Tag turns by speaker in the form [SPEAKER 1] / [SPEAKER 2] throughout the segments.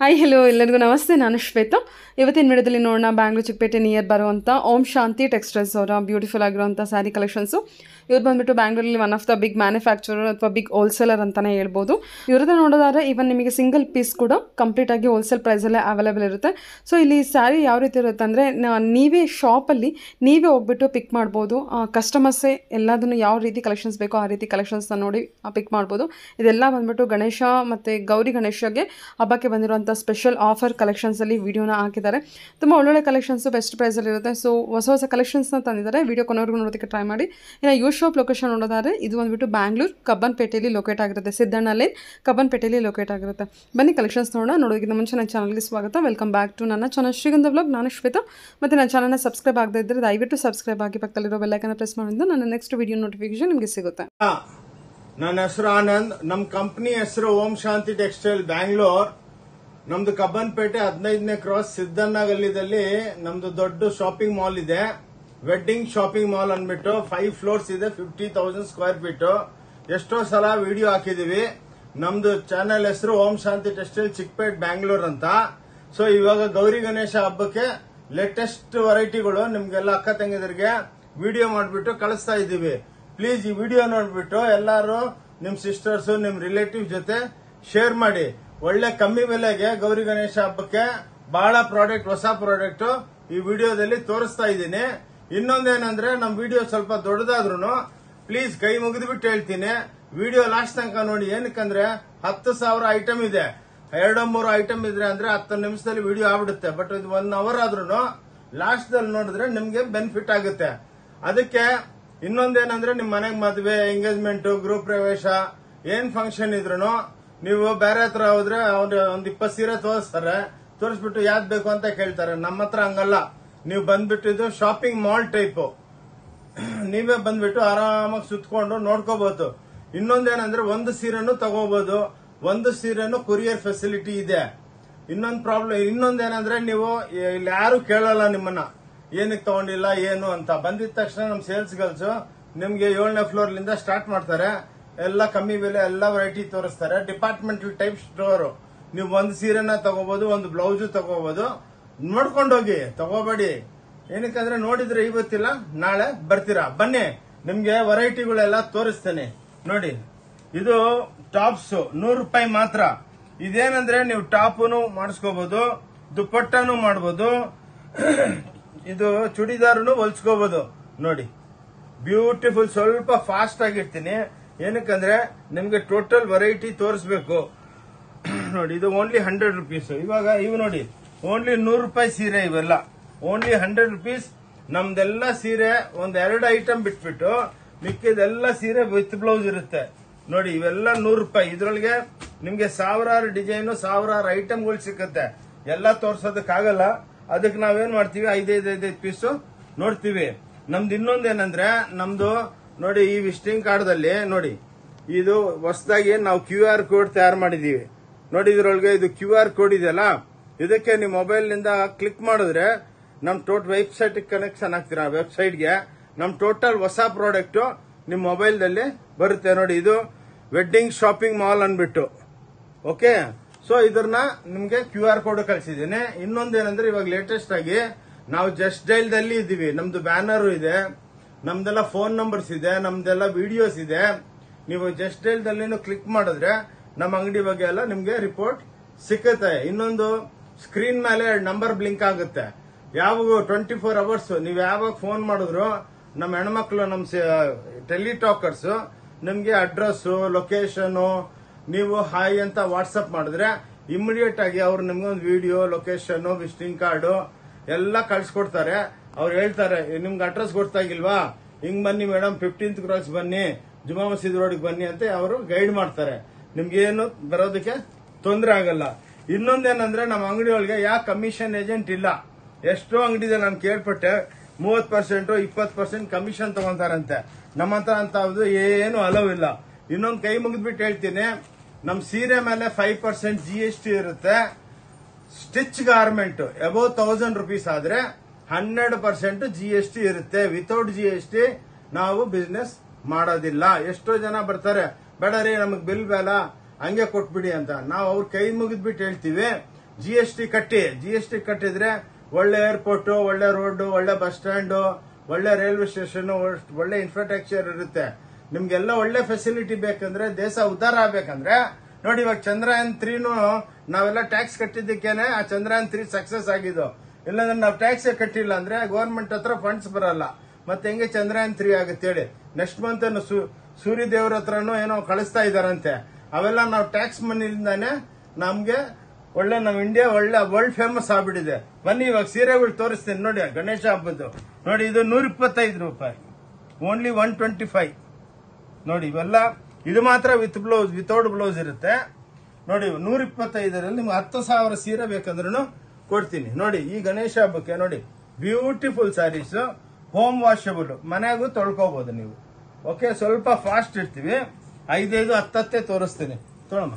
[SPEAKER 1] Hi hello ಎಲ್ಲರಿಗೂ ನಮಸ್ತೆ. ನಾನು ಶ್ವೇತಾ. ಇವತ್ತಿನ ವಿಡಿಯೋದಲ್ಲಿ ನೋಡೋಣ ಬ್ಯಾಂಗ್ಳೂರು ಚಿಕ್ಕಪೇಟೆ ನಿಯರ್ ಬರುವಂಥ ಓಂ ಶಾಂತಿ ಟೆಕ್ಸ್ಟೈಲ್ಸ್ ಅವರ ಬ್ಯೂಟಿಫುಲ್ ಆಗಿರುವಂಥ ಸ್ಯಾರಿ ಕಲೆಕ್ಷನ್ಸು ಇವ್ರು ಬಂದ್ಬಿಟ್ಟು ಬ್ಯಾಂಗ್ಳೂರಲ್ಲಿ one of the big manufacturer ಅಥವಾ ಬಿಗ್ ಹೋಲ್ಸೇಲರ್ ಅಂತಲೇ ಹೇಳ್ಬೋದು. ಇವ್ರದ್ದು ನೋಡೋದಾದ್ರೆ ಇವನ್ ನಿಮಗೆ ಸಿಂಗಲ್ ಪೀಸ್ ಕೂಡ ಕಂಪ್ಲೀಟ್ ಆಗಿ ಹೋಲ್ಸೇಲ್ ಪ್ರೈಸಲ್ಲೇ ಅವೈಲೇಬಲ್ ಇರುತ್ತೆ. ಸೊ ಇಲ್ಲಿ ಸ್ಯಾರಿ ಯಾವ ರೀತಿ ಇರುತ್ತೆ ಅಂದರೆ ನೀವೇ ಶಾಪಲ್ಲಿ ನೀವೇ ಹೋಗ್ಬಿಟ್ಟು ಪಿಕ್ ಮಾಡ್ಬೋದು. ಕಸ್ಟಮರ್ಸೇ ಎಲ್ಲದನ್ನು ಯಾವ ರೀತಿ ಕಲೆಕ್ಷನ್ಸ್ ಬೇಕೋ ಆ ರೀತಿ ಕಲೆಕ್ಷನ್ಸ್ನ ನೋಡಿ ಪಿಕ್ ಮಾಡ್ಬೋದು. ಇದೆಲ್ಲ ಬಂದ್ಬಿಟ್ಟು ಗಣೇಶ ಮತ್ತು ಗೌರಿ ಗಣೇಶಗೆ ಹಬ್ಬಕ್ಕೆ ಬಂದಿರುವಂಥ ಸ್ಪೆಷಲ್ ಆಫರ್ ಕಲೆಕ್ಷನ್ಸಲ್ಲಿ ವಿಡಿಯೋನ ಹಾಕಿದ್ದಾರೆ. ತುಂಬ ಒಳ್ಳೊಳ್ಳೆ ಕಲೆಕ್ಷನ್ಸು ಬೆಸ್ಟ್ ಪ್ರೈಸಲ್ಲಿರುತ್ತೆ ಸೊ ಹೊಸ ಹೊಸ ಕಲೆಕ್ಷನ್ಸ್ನ ತಂದಿದ್ದಾರೆ. ವಿಡಿಯೋ ಕೊನೆವರೆಗೂ ನೋಡೋದಕ್ಕೆ ಟ್ರೈ ಮಾಡಿ. ಇನ್ನು ಯೂ ಶಾಪ್ ಲೊಕೇಶನ್ ನೋಡೋದಾದ್ರೆ, ಇದು ಬಂದುಬಿಟ್ಟು ಬ್ಯಾಂಗ್ಳೂರ್ ಕಬ್ಬನ್ಪೇಟೆಯಲ್ಲಿ ಲೊಕೇಟ್ ಆಗಿರುತ್ತೆ. ಸಿದ್ದಣ್ಣ ಲೇನ್ ಕಬ್ಬನ್ಪೇಟೆಯಲ್ಲಿ ಲೊಕೇಟ್ ಆಗಿರುತ್ತೆ. ಬನ್ನಿ ಕಲೆಕ್ಷನ್ಸ್ ನೋಡೋಣ. ನೋಡೋದಕ್ಕಿಂತ ಮುಂಚೆ ನನ್ನ ಚಾನಲ್ಗೆ ಸ್ವಾಗತ. ವೆಲ್ಕಮ್ ಬ್ಯಾಕ್ ಟು ನನ್ನ ಚಾನಲ್ ಶ್ರೀಗಂಧ ವ್ಲಾಗ್ ನಾನು ಶ್ವೇತಾ. ಮತ್ತು ನನ್ನ ಚಾನಲ್ನ ಸಬ್ಸ್ಕ್ರೈಬ್ ಆಗದೇ ಇದ್ದರೆ ದಯವಿಟ್ಟು ಸಬ್ಸ್ಕ್ರೈಬ್ ಆಗಿ ಪಕ್ಕದಲ್ಲಿರೋ ಬೆಲ್ಲೈಕನ್ನ ಪ್ರೆಸ್ ಮಾಡೋದ್ರಿಂದ ನನ್ನ ನೆಕ್ಸ್ಟ್ ವಿಡಿಯೋ ನೋಟಿಫಿಕೇಶನ್ ನಿಮಗೆ ಸಿಗುತ್ತೆ.
[SPEAKER 2] ನನ್ನ ಹೆಸರು ಆನಂದ್. ನಮ್ಮ ಕಂಪ್ನಿ ಹೆಸರು ಓಂ ಶಾಂತಿ ಟೆಕ್ಸ್ಟೈಲ್ ಬ್ಯಾಂಗ್ಳೂರ್ ನಮ್ದು ಕಬ್ಬನ್ಪೇಟೆ ಹದಿನೈದನೇ ಕ್ರಾಸ್ ಸಿದ್ದಣ್ಣ ಗಲ್ಲಿದಲ್ಲಿ ನಮ್ದು ದೊಡ್ಡ ಶಾಪಿಂಗ್ ಮಾಲ್ ಇದೆ. ವೆಡ್ಡಿಂಗ್ ಶಾಪಿಂಗ್ ಮಾಲ್ ಅಂದ್ಬಿಟ್ಟು ಫೈವ್ ಫ್ಲೋರ್ಸ್ ಇದೆ ಫಿಫ್ಟಿ ತೌಸಂಡ್ ಸ್ಕ್ವೇರ್ ಫೀಟ್ ಎಷ್ಟೋ ಸಲ ವಿಡಿಯೋ ಹಾಕಿದೀವಿ. ನಮ್ದು ಚಾನೆಲ್ ಹೆಸರು ಓಂ ಶಾಂತಿ ಟೆಕ್ಸ್ಟೈಲ್ ಚಿಕ್ಕಪೇಟ್ ಬ್ಯಾಂಗ್ಳೂರ್ ಅಂತ. ಸೊ ಇವಾಗ ಗೌರಿ ಗಣೇಶ ಹಬ್ಬಕ್ಕೆ ಲೇಟೆಸ್ಟ್ ವೆರೈಟಿಗಳು ನಿಮ್ಗೆಲ್ಲ ಅಕ್ಕ ತಂಗಿದರಿಗೆ ವಿಡಿಯೋ ಮಾಡಿಬಿಟ್ಟು ಕಳಿಸ್ತಾ ಇದ್ದೀವಿ. ಪ್ಲೀಸ್ ಈ ವಿಡಿಯೋ ನೋಡ್ಬಿಟ್ಟು ಎಲ್ಲರೂ ನಿಮ್ ಸಿಸ್ಟರ್ಸ್ ನಿಮ್ ರಿಲೇಟಿವ್ ಜೊತೆ ಶೇರ್ ಮಾಡಿ. ಒಳ್ಳೆ ಕಮ್ಮಿ ಬೆಲೆಗೆ ಗೌರಿ ಗಣೇಶ ಹಬ್ಬಕ್ಕೆ ಬಹಳ ಪ್ರಾಡಕ್ಟ್ ಹೊಸ ಪ್ರಾಡಕ್ಟ್ ಈ ವಿಡಿಯೋದಲ್ಲಿ ತೋರಿಸ್ತಾ ಇದ್ದೀನಿ. ಇನ್ನೊಂದೇನಂದ್ರೆ, ನಮ್ ವಿಡಿಯೋ ಸ್ವಲ್ಪ ದೊಡ್ಡದಾದ್ರೂ ಪ್ಲೀಸ್ ಕೈ ಮುಗಿದ್ಬಿಟ್ಟು ಹೇಳ್ತೀನಿ. ವಿಡಿಯೋ ಲಾಸ್ಟ್ ತನಕ ನೋಡಿ, ಏನಕ್ಕಂದ್ರೆ, ಹತ್ತು ಸಾವಿರ ಐಟಮ್ ಇದೆ. ಎರಡು ಮೂರು ಐಟಮ್ ಇದ್ರೆ ಅಂದ್ರೆ ಹತ್ತು ನಿಮಿಷದಲ್ಲಿ ವಿಡಿಯೋ ಆಗ್ಬಿಡುತ್ತೆ. ಬಟ್ ಇದು ಒನ್ ಅವರ್ ಆದ್ರೂ ಲಾಸ್ಟ್ ದಲ್ಲಿ ನೋಡಿದ್ರೆ ನಿಮ್ಗೆ ಬೆನಿಫಿಟ್ ಆಗುತ್ತೆ. ಅದಕ್ಕೆ ಇನ್ನೊಂದೇನಂದ್ರೆ, ನಿಮ್ ಮನೆಗೆ ಮದುವೆ ಎಂಗೇಜ್ಮೆಂಟ್ ಗೃಹ ಪ್ರವೇಶ, ಏನ್ ಫಂಕ್ಷನ್ ಇದ್ರು ನೀವು ಬೇರೆ ಹತ್ರ ಹೋದ್ರೆ ಅವ್ರು ಒಂದ್ ಇಪ್ಪತ್ ಸೀರೆ ತೋರಿಸ್ತಾರೆ, ತೋರಿಸ್ಬಿಟ್ಟು ಯಾವ್ದು ಬೇಕು ಅಂತ ಕೇಳ್ತಾರೆ. ನಮ್ಮ ಹತ್ರ ಹಂಗಲ್ಲ. ನೀವು ಬಂದ್ಬಿಟ್ಟು ಇದು ಶಾಪಿಂಗ್ ಮಾಲ್ ಟೈಪ್ ನೀವೇ ಬಂದ್ಬಿಟ್ಟು ಆರಾಮಾಗಿ ಸುತ್ಕೊಂಡು ನೋಡ್ಕೋಬಹುದು ಇನ್ನೊಂದೇನಂದ್ರೆ ಒಂದು ಸೀರೆನು ತಗೋಬಹುದು ಒಂದು ಸೀರೆನು ಕೊರಿಯರ್ ಫೆಸಿಲಿಟಿ ಇದೆ. ಇನ್ನೊಂದು ಪ್ರಾಬ್ಲಮ್ ಇನ್ನೊಂದೇನಂದ್ರೆ ನೀವು ಇಲ್ಲಿ ಯಾರು ಕೇಳಲ್ಲ ನಿಮ್ಮನ್ನ. ಏನಕ್ಕೆ ತಗೊಂಡಿಲ್ಲ, ಏನು ಅಂತ. ಬಂದಿದ ತಕ್ಷಣ ನಮ್ ಸೇಲ್ಸ್ ಗರ್ಲ್ಸ್ ನಿಮ್ಗೆ ಏಳನೇ ಫ್ಲೋರ್ ಲಿಂದ ಸ್ಟಾರ್ಟ್ ಮಾಡ್ತಾರೆ. ಎಲ್ಲ ಕಮ್ಮಿ ಬೆಲೆ, ಎಲ್ಲ ವೆರೈಟಿ ತೋರಿಸ್ತಾರೆ. ಡಿಪಾರ್ಟ್ಮೆಂಟಲ್ ಟೈಪ್ ಸ್ಟೋರ್ ನೀವು ಒಂದು ಸೀರೆನ ತಗೋಬಹುದು ಒಂದು ಬ್ಲೌಸ್ ತಗೋಬಹುದು ನೋಡ್ಕೊಂಡೋಗಿ, ತಗೋಬೇಡಿ. ಏನಕ್ಕಂದ್ರೆ ನೋಡಿದ್ರೆ ಇವತ್ತಿಲ್ಲ ನಾಳೆ ಬರ್ತೀರಾ? ಬನ್ನಿ. ನಿಮ್ಗೆ ವೆರೈಟಿಗಳೆಲ್ಲ ತೋರಿಸ್ತೇನೆ. ನೋಡಿ. ಇದು ಟಾಪ್ಸ್ ನೂರು ರೂಪಾಯಿ ಮಾತ್ರ. ಇದೇನಂದ್ರೆ ನೀವು ಟಾಪನು ಮಾಡಿಸ್ಕೋಬಹುದು ದುಪ್ಪಟ್ಟನು ಮಾಡಬಹುದು ಇದು ಚೂಡಿದಾರನು ಹೊಲ್ಸ್ಕೋಬಹುದು ನೋಡಿ. ಬ್ಯೂಟಿಫುಲ್ ಸ್ವಲ್ಪ ಫಾಸ್ಟ್ ಆಗಿರ್ತೀನಿ. ಏನಕ್ಕಂದ್ರೆ ನಿಮ್ಗೆ ಟೋಟಲ್ ವೆರೈಟಿ ತೋರಿಸ್ಬೇಕು. ನೋಡಿ, ಇದು ಓನ್ಲಿ ಹಂಡ್ರೆಡ್ ರುಪೀಸ್ ಇವಾಗ ಇವು ನೋಡಿ ಓನ್ಲಿ ನೂರು ರೂಪಾಯಿ ಸೀರೆ ಇವೆಲ್ಲ. ಓನ್ಲಿ ಹಂಡ್ರೆಡ್ ರುಪೀಸ್ ನಮ್ದೆಲ್ಲ ಸೀರೆ ಒಂದ್ ಎರಡು ಐಟಮ್ ಬಿಟ್ಬಿಟ್ಟು ಮಿಕ್ಕಿದೆಲ್ಲ ಸೀರೆ ವಿತ್ ಬ್ಲೌಸ್ ಇರುತ್ತೆ. ನೋಡಿ, ಇವೆಲ್ಲ ನೂರು ರೂಪಾಯಿ. ಇದ್ರೊಳಗೆ ನಿಮ್ಗೆ ಸಾವಿರಾರು ಡಿಸೈನು ಸಾವಿರಾರು ಐಟಮ್ಗಳು ಸಿಕ್ಕುತ್ತೆ ಎಲ್ಲ ತೋರ್ಸೋದಕ್ಕಾಗಲ್ಲ. ಅದಕ್ಕೆ ನಾವೇನ್ ಮಾಡ್ತೀವಿ? ಐದೈದು ಐದೈದು ಪೀಸು ನೋಡ್ತೀವಿ. ನಮ್ದು ಇನ್ನೊಂದೇನಂದ್ರೆ ನಮ್ದು ನೋಡಿ, ಈ ವಿಸಿಟಿಂಗ್ ಕಾರ್ಡ್ದಲ್ಲಿ ನೋಡಿ, ಇದು ಹೊಸದಾಗಿ ನಾವು ಕ್ಯೂ ಆರ್ ಕೋಡ್ ತಯಾರು ಮಾಡಿದ್ದೀವಿ. ನೋಡಿ, ಇದ್ರೊಳಗೆ ಇದು ಕ್ಯೂ ಆರ್ ಕೋಡ್ ಇದೆಯಲ್ಲ, ಇದಕ್ಕೆ ನಿಮ್ಮ ಮೊಬೈಲ್ನಿಂದ ಕ್ಲಿಕ್ ಮಾಡಿದ್ರೆ ನಮ್ಮ ಟೋಟ್ ವೆಬ್ಸೈಟ್ ಕನೆಕ್ಷನ್ ಆಗ್ತೀರಾ ವೆಬ್ಸೈಟ್ಗೆ. ನಮ್ಮ ಟೋಟಲ್ ಹೊಸ ಪ್ರಾಡಕ್ಟ್ ನಿಮ್ಮ ಮೊಬೈಲ್ ದಲ್ಲಿ ಬರುತ್ತೆ. ನೋಡಿ, ಇದು ವೆಡ್ಡಿಂಗ್ ಶಾಪಿಂಗ್ ಮಾಲ್ ಅನ್ಬಿಟ್ಟು ಓಕೆ? ಸೊ ಇದನ್ನ ನಿಮಗೆ ಕ್ಯೂ ಆರ್ ಕೋಡ್ ಕಳಿಸಿದ್ದೀನಿ. ಇನ್ನೊಂದೇನಂದ್ರೆ, ಇವಾಗ ಲೇಟೆಸ್ಟ್ ಆಗಿ ನಾವು ಜಸ್ಟ್ ಡೈಲ್ ಇದ್ದೀವಿ. ನಮ್ದು ಬ್ಯಾನರ್ ಇದೆ. ನಮ್ದೆಲ್ಲ ಫೋನ್ ನಂಬರ್ಸ್ ಇದೆ, ನಮ್ದೆಲ್ಲ ವಿಡಿಯೋಸ್ ಇದೆ. ನೀವು ಜಸ್ಟ್ ಡೈಲ್ ದಲ್ಲಿ ಕ್ಲಿಕ್ ಮಾಡಿದ್ರೆ ನಮ್ಮ ಅಂಗಡಿ ಬಗ್ಗೆ ಎಲ್ಲ ನಿಮ್ಗೆ ರಿಪೋರ್ಟ್ ಸಿಕ್ಕತ್ತೆ ಇನ್ನೊಂದು ಸ್ಕ್ರೀನ್ ಮೇಲೆ ನಂಬರ್ ಬ್ಲಿಂಕ್ ಆಗುತ್ತೆ. ಯಾವ ಟ್ವೆಂಟಿ ಫೋರ್ ಅವರ್ಸ್ ನೀವು ಯಾವಾಗ ಫೋನ್ ಮಾಡಿದ್ರು ನಮ್ಮ ಹೆಣ್ಮಕ್ಳು, ನಮ್ಮ ಟೆಲಿಟಾಕರ್ಸ್ ನಿಮ್ಗೆ ಅಡ್ರೆಸ್ ಲೊಕೇಶನ್ ನೀವು ಹಾಯ್ ಅಂತ ವಾಟ್ಸಪ್ ಮಾಡಿದ್ರೆ ಇಮಿಡಿಯೇಟ್ ಆಗಿ ಅವ್ರು ನಿಮ್ಗೆ ಒಂದು ವಿಡಿಯೋ ಲೊಕೇಶನ್ ವಿಸಿಟಿಂಗ್ ಕಾರ್ಡು ಎಲ್ಲ ಕಳ್ಸಿಕೊಡ್ತಾರೆ. ಅವ್ರು ಹೇಳ್ತಾರೆ ನಿಮ್ಗೆ ಅಡ್ರೆಸ್ ಗೊತ್ತಾಗಿಲ್ವಾ? ಹಿಂಗ್ ಬನ್ನಿ ಮೇಡಮ್ ಫಿಫ್ಟೀನ್ತ್ ಕ್ರಾಸ್ ಬನ್ನಿ, ಜುಮಾ ಮಸೀದ್ ರೋಡ್ಗೆ ಬನ್ನಿ ಅಂತ ಅವರು ಗೈಡ್ ಮಾಡ್ತಾರೆ. ನಿಮ್ಗೇನು ಬರೋದಕ್ಕೆ ತೊಂದರೆ ಆಗಲ್ಲ. ಇನ್ನೊಂದೇನಂದ್ರೆ ನಮ್ಮ ಅಂಗಡಿ ಒಳಗೆ ಯಾ ಕಮಿಷನ್ ಏಜೆಂಟ್ ಇಲ್ಲ. ಎಷ್ಟೋ ಅಂಗಡಿ ಇದೆ ನಾನು ಕೇಳ್ಪಟ್ಟೆ ಮೂವತ್ ಪರ್ಸೆಂಟ್ ಇಪ್ಪತ್ ಪರ್ಸೆಂಟ್ ಕಮಿಷನ್ ತಗೊಂತಾರಂತೆ. ನಮ್ಮ ಹತ್ರ ಅಂತ ಏನು ಅಲವ್ ಇಲ್ಲ. ಇನ್ನೊಂದು ಕೈ ಮುಗಿದ್ಬಿಟ್ಟು ಹೇಳ್ತೀನಿ ನಮ್ಮ ಸೀರೆ ಮೇಲೆ ಫೈವ್ ಪರ್ಸೆಂಟ್ ಜಿ ಇರುತ್ತೆ. Stitch garment above thousand rupees ಆದ್ರೆ ಹನ್ನೆರಡು ಪರ್ಸೆಂಟ್ ಜಿ ಎಸ್ ಟಿ ಇರುತ್ತೆ. ವಿತೌಟ್ ಜಿ ಎಸ್ ಟಿ ನಾವು ಬಿಸ್ನೆಸ್ ಮಾಡೋದಿಲ್ಲ. ಎಷ್ಟೋ ಜನ ಬರ್ತಾರೆ ಬೇಡ ರೀ ನಮಗ್ ಬಿಲ್ ಬೇಲ ಹಂಗೆ ಕೊಟ್ಬಿಡಿ ಅಂತ. ನಾವು ಅವ್ರ ಕೈ ಮುಗಿದ್ಬಿಟ್ಟು ಹೇಳ್ತೀವಿ ಜಿ ಎಸ್ ಟಿ ಕಟ್ಟಿ. ಜಿ ಎಸ್ ಟಿ ಕಟ್ಟಿದ್ರೆ ಒಳ್ಳೆ ಏರ್ಪೋರ್ಟ್ ಒಳ್ಳೆ ರೋಡ್ ಒಳ್ಳೆ ಬಸ್ ಸ್ಟ್ಯಾಂಡ್ ಒಳ್ಳೆ ರೈಲ್ವೆ ಸ್ಟೇಷನ್ ಒಳ್ಳೆ ಇನ್ಫ್ರಾಸ್ಟ್ರಕ್ಚರ್ ಇರುತ್ತೆ. ನಿಮ್ಗೆಲ್ಲ ಒಳ್ಳೆ ಫೆಸಿಲಿಟಿ ಬೇಕಂದ್ರೆ, ದೇಶ ಉದ್ಧಾರ ಆಗ್ಬೇಕಂದ್ರೆ, ನೋಡಿ ಇವಾಗ ಚಂದ್ರಯಾನ್ ತ್ರೀನು ನಾವೆಲ್ಲ ಟ್ಯಾಕ್ಸ್ ಕಟ್ಟಿದ್ದಕ್ಕೇನೆ, ಆ ಚಂದ್ರಯಾನ್ ತ್ರೀ ಸಕ್ಸಸ್ ಆಗಿದ್ದು. ಇಲ್ಲಾಂದ್ರೆ ನಾವು ಟ್ಯಾಕ್ಸ್ ಕಟ್ಟಿಲ್ಲ ಅಂದ್ರೆ ಗೌರ್ಮೆಂಟ್ ಹತ್ರ ಫಂಡ್ಸ್ ಬರಲ್ಲ. ಮತ್ತೆ ಹೆಂಗೆ ಚಂದ್ರಯಾನ್ ತ್ರೀ ಆಗುತ್ತೆ ಹೇಳಿ. ನೆಕ್ಸ್ಟ್ ಮಂತ್ ಸೂರ್ಯ ದೇವ್ರ ಹತ್ರನೂ ಏನೋ ಕಳಿಸ್ತಾ ಇದಾರಂತೆ. ಅವೆಲ್ಲ ನಾವು ಟ್ಯಾಕ್ಸ್ ಮನಿಯಿಂದಾನೆ ನಮ್ಗೆ ಒಳ್ಳೆ ನಮ್ ಇಂಡಿಯಾ ಒಳ್ಳೆ ವರ್ಲ್ಡ್ ಫೇಮಸ್ ಆಗ್ಬಿಟ್ಟಿದೆ. ಬನ್ನಿ, ಇವಾಗ ಸೀರೆಗಳು ತೋರಿಸ್ತೀನಿ. ನೋಡಿ, ಗಣೇಶ ಹಬ್ಬದ್ದು. ನೋಡಿ, ಇದು ನೂರ ಇಪ್ಪತ್ತೈದು ರೂಪಾಯಿ. ಓನ್ಲಿ ಒನ್ ಟ್ವೆಂಟಿ ಫೈವ್ ನೋಡಿ, ಇವೆಲ್ಲ, ಇದು ಮಾತ್ರ ವಿತ್ ಬ್ಲೌಸ್ ವಿತೌಟ್ ಬ್ಲೌಸ್ ಇರುತ್ತೆ. ನೋಡಿ ನೂರ ಇಪ್ಪತ್ತೈದರಲ್ಲಿ ನಿಮ್ಗೆ ಹತ್ತು ಸಾವಿರ ಸೀರೆ ಬೇಕಂದ್ರೂ ಕೊಡ್ತೀನಿ. ನೋಡಿ, ಈ ಗಣೇಶ ಹಬ್ಬಕ್ಕೆ ನೋಡಿ ಬ್ಯೂಟಿಫುಲ್ ಸ್ಯಾರೀಸ್ ಹೋಮ್ ವಾಷಬಲ್ ಮನೆಗೂ ತೊಳ್ಕೋಬಹುದು ನೀವು. ಓಕೆ ಸ್ವಲ್ಪ ಫಾಸ್ಟ್ ಇರ್ತೀವಿ ಐದೈದು, ಹತ್ತತ್ತೆ ತೋರಿಸ್ತೀನಿ. ತೊಳಮ್ಮ.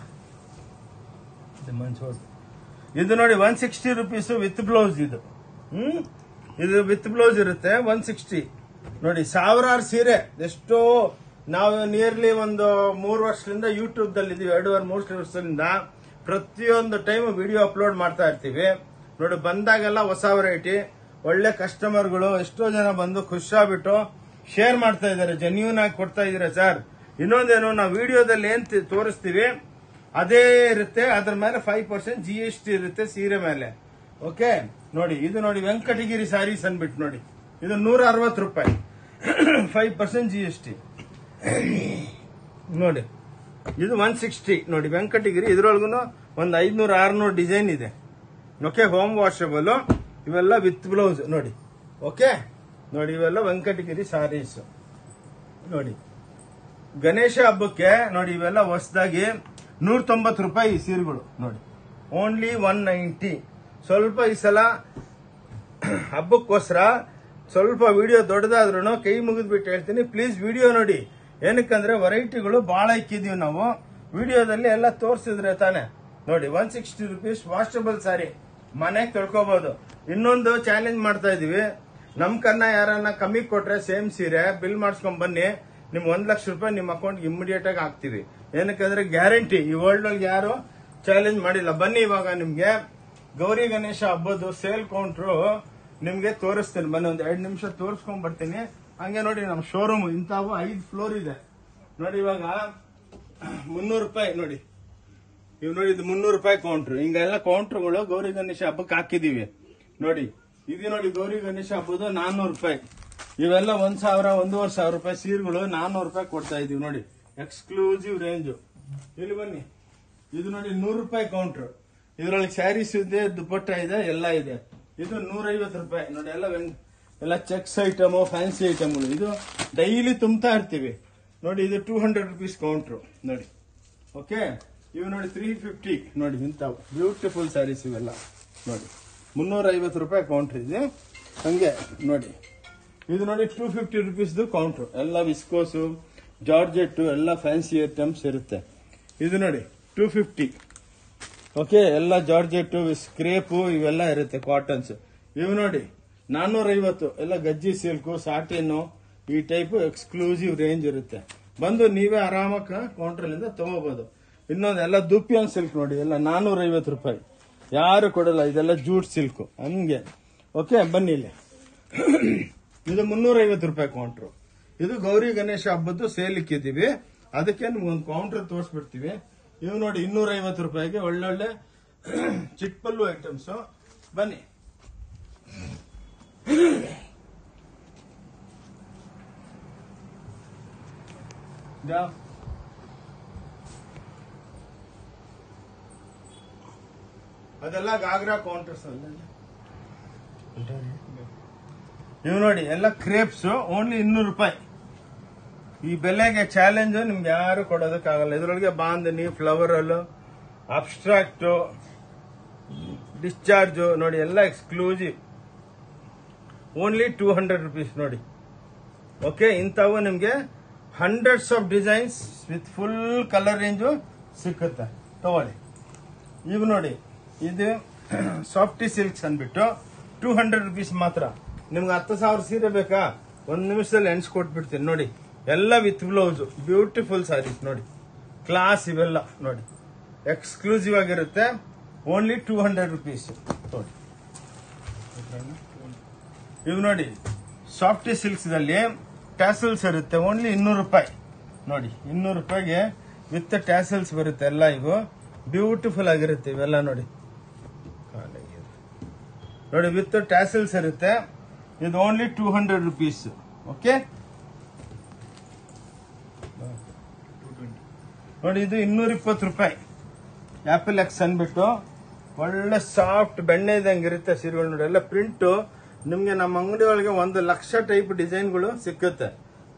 [SPEAKER 2] ಇದು ನೋಡಿ one sixty rupees with blouse ಇದು. ಹ್ಮ್? ಇದು ವಿತ್ ಬ್ಲೌಸ್ ಇರುತ್ತೆ ಒನ್ ಸಿಕ್ಸ್ಟಿ ನೋಡಿ, ಸಾವಿರಾರು ಸೀರೆ. ಎಷ್ಟೋ, ನಾವು ನಿಯರ್ಲಿ ಒಂದು ಮೂರು ವರ್ಷದಿಂದ ಯೂಟ್ಯೂಬ್ ದಲ್ಲಿ ಇದೀವಿ ಎರಡೂವರೆ ಮೂರು ವರ್ಷದಿಂದ. ಪ್ರತಿಯೊಂದು ಟೈಮ್ ವಿಡಿಯೋ ಅಪ್ಲೋಡ್ ಮಾಡ್ತಾ ಇರ್ತೀವಿ. ನೋಡಿ, ಬಂದಾಗೆಲ್ಲ ಹೊಸ ವೆರೈಟಿ ಒಳ್ಳೆ ಕಸ್ಟಮರ್ಗಳು ಎಷ್ಟೋ ಜನ ಬಂದು ಖುಷಿಯಾಗ್ಬಿಟ್ಟು ಶೇರ್ ಮಾಡ್ತಾ ಇದ್ದಾರೆ ಜೆನ್ಯೂನ್ ಆಗಿ ಕೊಡ್ತಾ ಇದೀರ ಸರ್ ಇನ್ನೊಂದೇನು, ನಾವು ವಿಡಿಯೋದಲ್ಲಿ ಏನ್ ತೋರಿಸ್ತೀವಿ, ಅದೇ ಇರುತ್ತೆ, ಅದ್ರ ಮೇಲೆ five percent G S T ಇರುತ್ತೆ ಸೀರೆ ಮೇಲೆ. ಓಕೆ ನೋಡಿ, ಇದು ನೋಡಿ, ವೆಂಕಟಗಿರಿ ಸ್ಯಾರೀಸ್ ಅನ್ಬಿಟ್ಟು ನೋಡಿ. ಇದು ನೂರ ಅರವತ್ತು ರೂಪಾಯಿ. Five percent G S T ನೋಡಿ, ಇದು ಒನ್ ಸಿಕ್ಸ್ಟಿ ನೋಡಿ, ವೆಂಕಟಗಿರಿ ಇದ್ರೊಳಗೂ ಒಂದು ಐದ್ನೂರ ಆರ್ನೂರು ಡಿಸೈನ್ ಇದೆ. ಓಕೆ ಹೋಮ್ ವಾಷಬಲ್ ಇವೆಲ್ಲ ವಿತ್ ಬ್ಲೌಸ್, ನೋಡಿ. ಓಕೆ? ನೋಡಿ, ಇವೆಲ್ಲ ವೆಂಕಟಗಿರಿ ಸಾರೀಸ್. ನೋಡಿ. ಗಣೇಶ ಹಬ್ಬಕ್ಕೆ, ನೋಡಿ, ಇವೆಲ್ಲ ಹೊಸದಾಗಿ ನೂರ ತೊಂಬತ್ತು ರೂಪಾಯಿ ಸೀರೆಗಳು, ನೋಡಿ. ಓನ್ಲಿ ಒನ್ ನೈಂಟಿ ಸ್ವಲ್ಪ ಈ ಸಲ ಹಬ್ಬಕ್ಕೋಸ್ಕರ ಸ್ವಲ್ಪ ವಿಡಿಯೋ ದೊಡ್ಡದಾದ್ರೂ ಕೈ ಮುಗಿದ್ಬಿಟ್ಟು ಹೇಳ್ತೀನಿ. ಪ್ಲೀಸ್ ವಿಡಿಯೋ ನೋಡಿ. ಏನಕ್ಕಂದ್ರೆ ವೆರೈಟಿಗಳು ಬಹಳ ಇಕ್ಕಿದೀವಿ ನಾವು. ವಿಡಿಯೋದಲ್ಲಿ ಎಲ್ಲ ತೋರಿಸಿದ್ರೆ ತಾನೆ. ನೋಡಿ one sixty rupees washable sari ಮನೆಗೆ ತಿಳ್ಕೊಬಹುದು ಇನ್ನೊಂದು ಚಾಲೆಂಜ್ ಮಾಡ್ತಾ ಇದೀವಿ. ನಮ್ ಕನ್ನ ಯಾರನ್ನ ಕಮ್ಮಿ ಕೊಟ್ರೆ ಸೇಮ್ ಸೀರೆ ಬಿಲ್ ಮಾಡಿಸ್ಕೊಂಡ್ ಬನ್ನಿ. ನಿಮ್ ಒಂದ್ ಲಕ್ಷ ರೂಪಾಯಿ ನಿಮ್ ಅಕೌಂಟ್ ಇಮಿಡಿಯೇಟ್ ಆಗಿ ಹಾಕ್ತಿವಿ. ಏನಕ್ಕಂದ್ರೆ ಗ್ಯಾರಂಟಿ ಈ ವರ್ಲ್ಡ್ ಅಲ್ಲಿ ಯಾರು ಚಾಲೆಂಜ್ ಮಾಡಿಲ್ಲ. ಬನ್ನಿ ಇವಾಗ ನಿಮ್ಗೆ ಗೌರಿ ಗಣೇಶ ಹಬ್ಬದ್ದು ಸೇಲ್ ಕೌಂಟ್ರು ನಿಮ್ಗೆ ತೋರಿಸ್ತೀನಿ. ಬನ್ನಿ ಒಂದ್ ಎರಡ್ ನಿಮಿಷ ತೋರಿಸ್ಕೊಂಡ್ ಬರ್ತೀನಿ. ಹಂಗೆ ನೋಡಿ ನಮ್ಮ ಶೋರೂಮ್ ಇಂತಾವು ಐದು ಫ್ಲೋರ್ ಇದೆ. ನೋಡಿ ಇವಾಗ ಮುನ್ನೂರು ರೂಪಾಯಿ ನೋಡಿ. ಇವ್ ನೋಡಿ ಇದು ಮುನ್ನೂರು ರೂಪಾಯಿ ಕೌಂಟ್ರು ಹಿಂಗೆಲ್ಲ ಕೌಂಟ್ರುಗಳು ಗೌರಿ ಗಣೇಶ ಹಬ್ಬಕ್ಕೆ ಹಾಕಿದೀವಿ. ನೋಡಿ, ಇದು ನೋಡಿ ಗೌರಿ ಗಣೇಶ ಹಬ್ಬದ ನಾನ್ನೂರು ರೂಪಾಯಿ. ಇವೆಲ್ಲ ಒಂದ್ ಸಾವಿರ, ಒಂದೂವರೆ ಸಾವಿರ ರೂಪಾಯಿ ಸೀರೆಗಳು ನಾನ್ನೂರು ರೂಪಾಯಿ ಕೊಡ್ತಾ ಇದೀವಿ ನೋಡಿ. ಎಕ್ಸ್ಕ್ಲೂಸಿವ್ ರೇಂಜ್ ಇಲ್ಲಿ ಬನ್ನಿ. ಇದು ನೋಡಿ ನೂರು ರೂಪಾಯಿ ಕೌಂಟ್ರು ಇದ್ರೊಳಗೆ ಸ್ಯಾರೀಸ್ ಇದೆ, ದುಪ್ಪಟ್ಟ ಇದೆ, ಎಲ್ಲ ಇದೆ. ಇದು ನೂರೈವತ್ತು ರೂಪಾಯಿ. ನೋಡಿ, ಎಲ್ಲ ಎಲ್ಲ ಚೆಕ್ಸ್ ಐಟಮು ಫ್ಯಾನ್ಸಿ ಐಟಮ್ಗಳು ಇದು ಡೈಲಿ ತುಂಬ್ತಾ ಇರ್ತೀವಿ. ನೋಡಿ, ಇದು ಟೂ ಹಂಡ್ರೆಡ್ ರುಪೀಸ್ ಕೌಂಟ್ರು ನೋಡಿ. ಓಕೆ ಇವು ನೋಡಿ ತ್ರೀ ಫಿಫ್ಟಿ ನೋಡಿ ಇಂಥವು ಬ್ಯೂಟಿಫುಲ್ ಸ್ಯಾರೀಸ್ ಇವೆಲ್ಲ. ನೋಡಿ ಮುನ್ನೂರ ಐವತ್ತು ರೂಪಾಯಿ ಕೌಂಟ್ರ್ ಇದೆ. ಹಂಗೆ, ನೋಡಿ. ಇದು ನೋಡಿ ಟೂ ಫಿಫ್ಟಿ ರುಪೀಸ್ದು ಕೌಂಟ್ರು ಎಲ್ಲ ವಿಸ್ಕೋಸು ಜಾರ್ಜೆಟ್ ಎಲ್ಲ ಫ್ಯಾನ್ಸಿ ಐಟಮ್ಸ್ ಇರುತ್ತೆ. ಇದು ನೋಡಿ ಟೂ ಫಿಫ್ಟಿ ಓಕೆ ಎಲ್ಲ ಜಾರ್ಜೆಟ್ ಸ್ಕ್ರೇಪು ಇವೆಲ್ಲ ಇರುತ್ತೆ ಕಾಟನ್ಸ್ ಇವು ನೋಡಿ ನಾನ್ನೂರೈವತ್ತು. ಎಲ್ಲ ಗಜ್ಜಿ ಸಿಲ್ಕು ಸಾಟಿನ್ನು ಈ ಟೈಪ್ ಎಕ್ಸ್ಕ್ಲೂಸಿವ್ ರೇಂಜ್ ಇರುತ್ತೆ. ಬಂದು ನೀವೇ ಆರಾಮಾಗಿ ಕೌಂಟ್ರಲ್ಲಿಂದ ತಗೋಬಹುದು ಇನ್ನೊಂದು, ಎಲ್ಲ ದುಪ್ಪಿಯನ್ ಸಿಲ್ಕ್ ನೋಡಿ, ಎಲ್ಲ ನಾನೂರ ಐವತ್ತು ರೂಪಾಯಿ. ಯಾರು ಕೊಡಲ್ಲ, ಇದೆಲ್ಲ ಜೂಟ್ ಸಿಲ್ಕ್ ಹಂಗೆ. ಓಕೆ ಬನ್ನಿ ಇಲ್ಲಿ. ಇದು ಮುನ್ನೂರ ಐವತ್ತು ರೂಪಾಯಿ ಕೌಂಟ್ರು ಇದು ಗೌರಿ ಗಣೇಶ ಹಬ್ಬದ್ದು ಸೇಲ್ ಇಕ್ಕಿದ್ದೀವಿ ಅದಕ್ಕೆ ನಿಮ್ಗೊಂದು ಕೌಂಟರ್ ತೋರಿಸ್ಬಿಡ್ತೀವಿ. ಇವು ನೋಡಿ ಇನ್ನೂರ ಐವತ್ತು ರೂಪಾಯಿಗೆ ಒಳ್ಳೊಳ್ಳೆ ಚಿಟ್ಪಲ್ಲು ಐಟಮ್ಸ್ ಬನ್ನಿ. ಯಾ- ಅದೆಲ್ಲ ಗಾಗ್ರಾ ಕೌಂಟರ್ಸ್ ನೀವು ನೋಡಿ ಎಲ್ಲ ಕ್ರೇಪ್ಸ್ ಓನ್ಲಿ ಇನ್ನೂರು ರೂಪಾಯಿ. ಈ ಬೆಲೆಗೆ ಚಾಲೆಂಜ್ ನಿಮ್ಗೆ ಯಾರು ಕೊಡೋದಕ್ಕಾಗಲ್ಲ. ಇದರೊಳಗೆ bandhani flower abstract abstract discharge ನೋಡಿ ಎಲ್ಲ exclusive only two hundred rupees ನೋಡಿ. ಓಕೆ ಇಂಥವು ನಿಮಗೆ hundreds of designs with full colour range ಸಿಕ್ಕುತ್ತೆ. ತಗೊಳ್ಳಿ. ಈಗ ನೋಡಿ ಇದು ಸಾಫ್ಟಿ ಸಿಲ್ಕ್ಸ್ ಅಂದ್ಬಿಟ್ಟು ಟೂ ಹಂಡ್ರೆಡ್ ರುಪೀಸ್ ಮಾತ್ರ. ನಿಮ್ಗೆ ಹತ್ತು ಸಾವಿರ ಸೀರೆ ಬೇಕಾ? ಒಂದು ನಿಮಿಷದಲ್ಲಿ ಎಣ್ಸ್ಕೊಟ್ಬಿಡ್ತೀನಿ ನೋಡಿ. ಎಲ್ಲ ವಿತ್ ಬ್ಲೌಸ್ ಬ್ಯೂಟಿಫುಲ್ ಸಾರೀಸ್ ನೋಡಿ. ಕ್ಲಾಸ್ ಇವೆಲ್ಲ, ನೋಡಿ. ಎಕ್ಸ್ಕ್ಲೂಸಿವ್ ಆಗಿರುತ್ತೆ. ಓನ್ಲಿ ಟೂ ಹಂಡ್ರೆಡ್ ರುಪೀಸ್ ನೋಡಿ. ಇವು ನೋಡಿ ಸಾಫ್ಟಿ ಸಿಲ್ಕ್ಸ್ ದಲ್ಲಿ ಟ್ಯಾಸಲ್ಸ್ ಇರುತ್ತೆ ಓನ್ಲಿ ಇನ್ನೂರು ರೂಪಾಯಿ. ನೋಡಿ, ಇನ್ನೂರು ರೂಪಾಯಿಗೆ ವಿತ್ ಟ್ಯಾಸಲ್ಸ್ ಬರುತ್ತೆ ಎಲ್ಲ ಇವು. ಬ್ಯೂಟಿಫುಲ್ ಆಗಿರುತ್ತೆ ಇವೆಲ್ಲ, ನೋಡಿ. ನೋಡಿ ವಿತ್ ಟ್ಯಾಸಲ್ಸ್ ಇರುತ್ತೆ. ಇದು only two hundred rupees okay ನೋಡಿ, ಇದು ಇನ್ನೂರ ಇಪ್ಪತ್ತು ರೂಪಾಯಿ. ಆಪಲ್ ಎಕ್ಸ್ ಅಂದ್ಬಿಟ್ಟು ಒಳ್ಳೆ ಸಾಫ್ಟ್ ಬೆಣ್ಣೆ ಇದ್ದಂಗೆ ಇರುತ್ತೆ ಸೀರೆಗಳು ನೋಡಿ. ಎಲ್ಲ ಪ್ರಿಂಟು ನಿಮಗೆ ನಮ್ಮ ಅಂಗಡಿ ಒಳಗೆ ಒಂದು ಲಕ್ಷ ಟೈಪ್ ಡಿಸೈನ್ಗಳು ಸಿಕ್ಕುತ್ತೆ.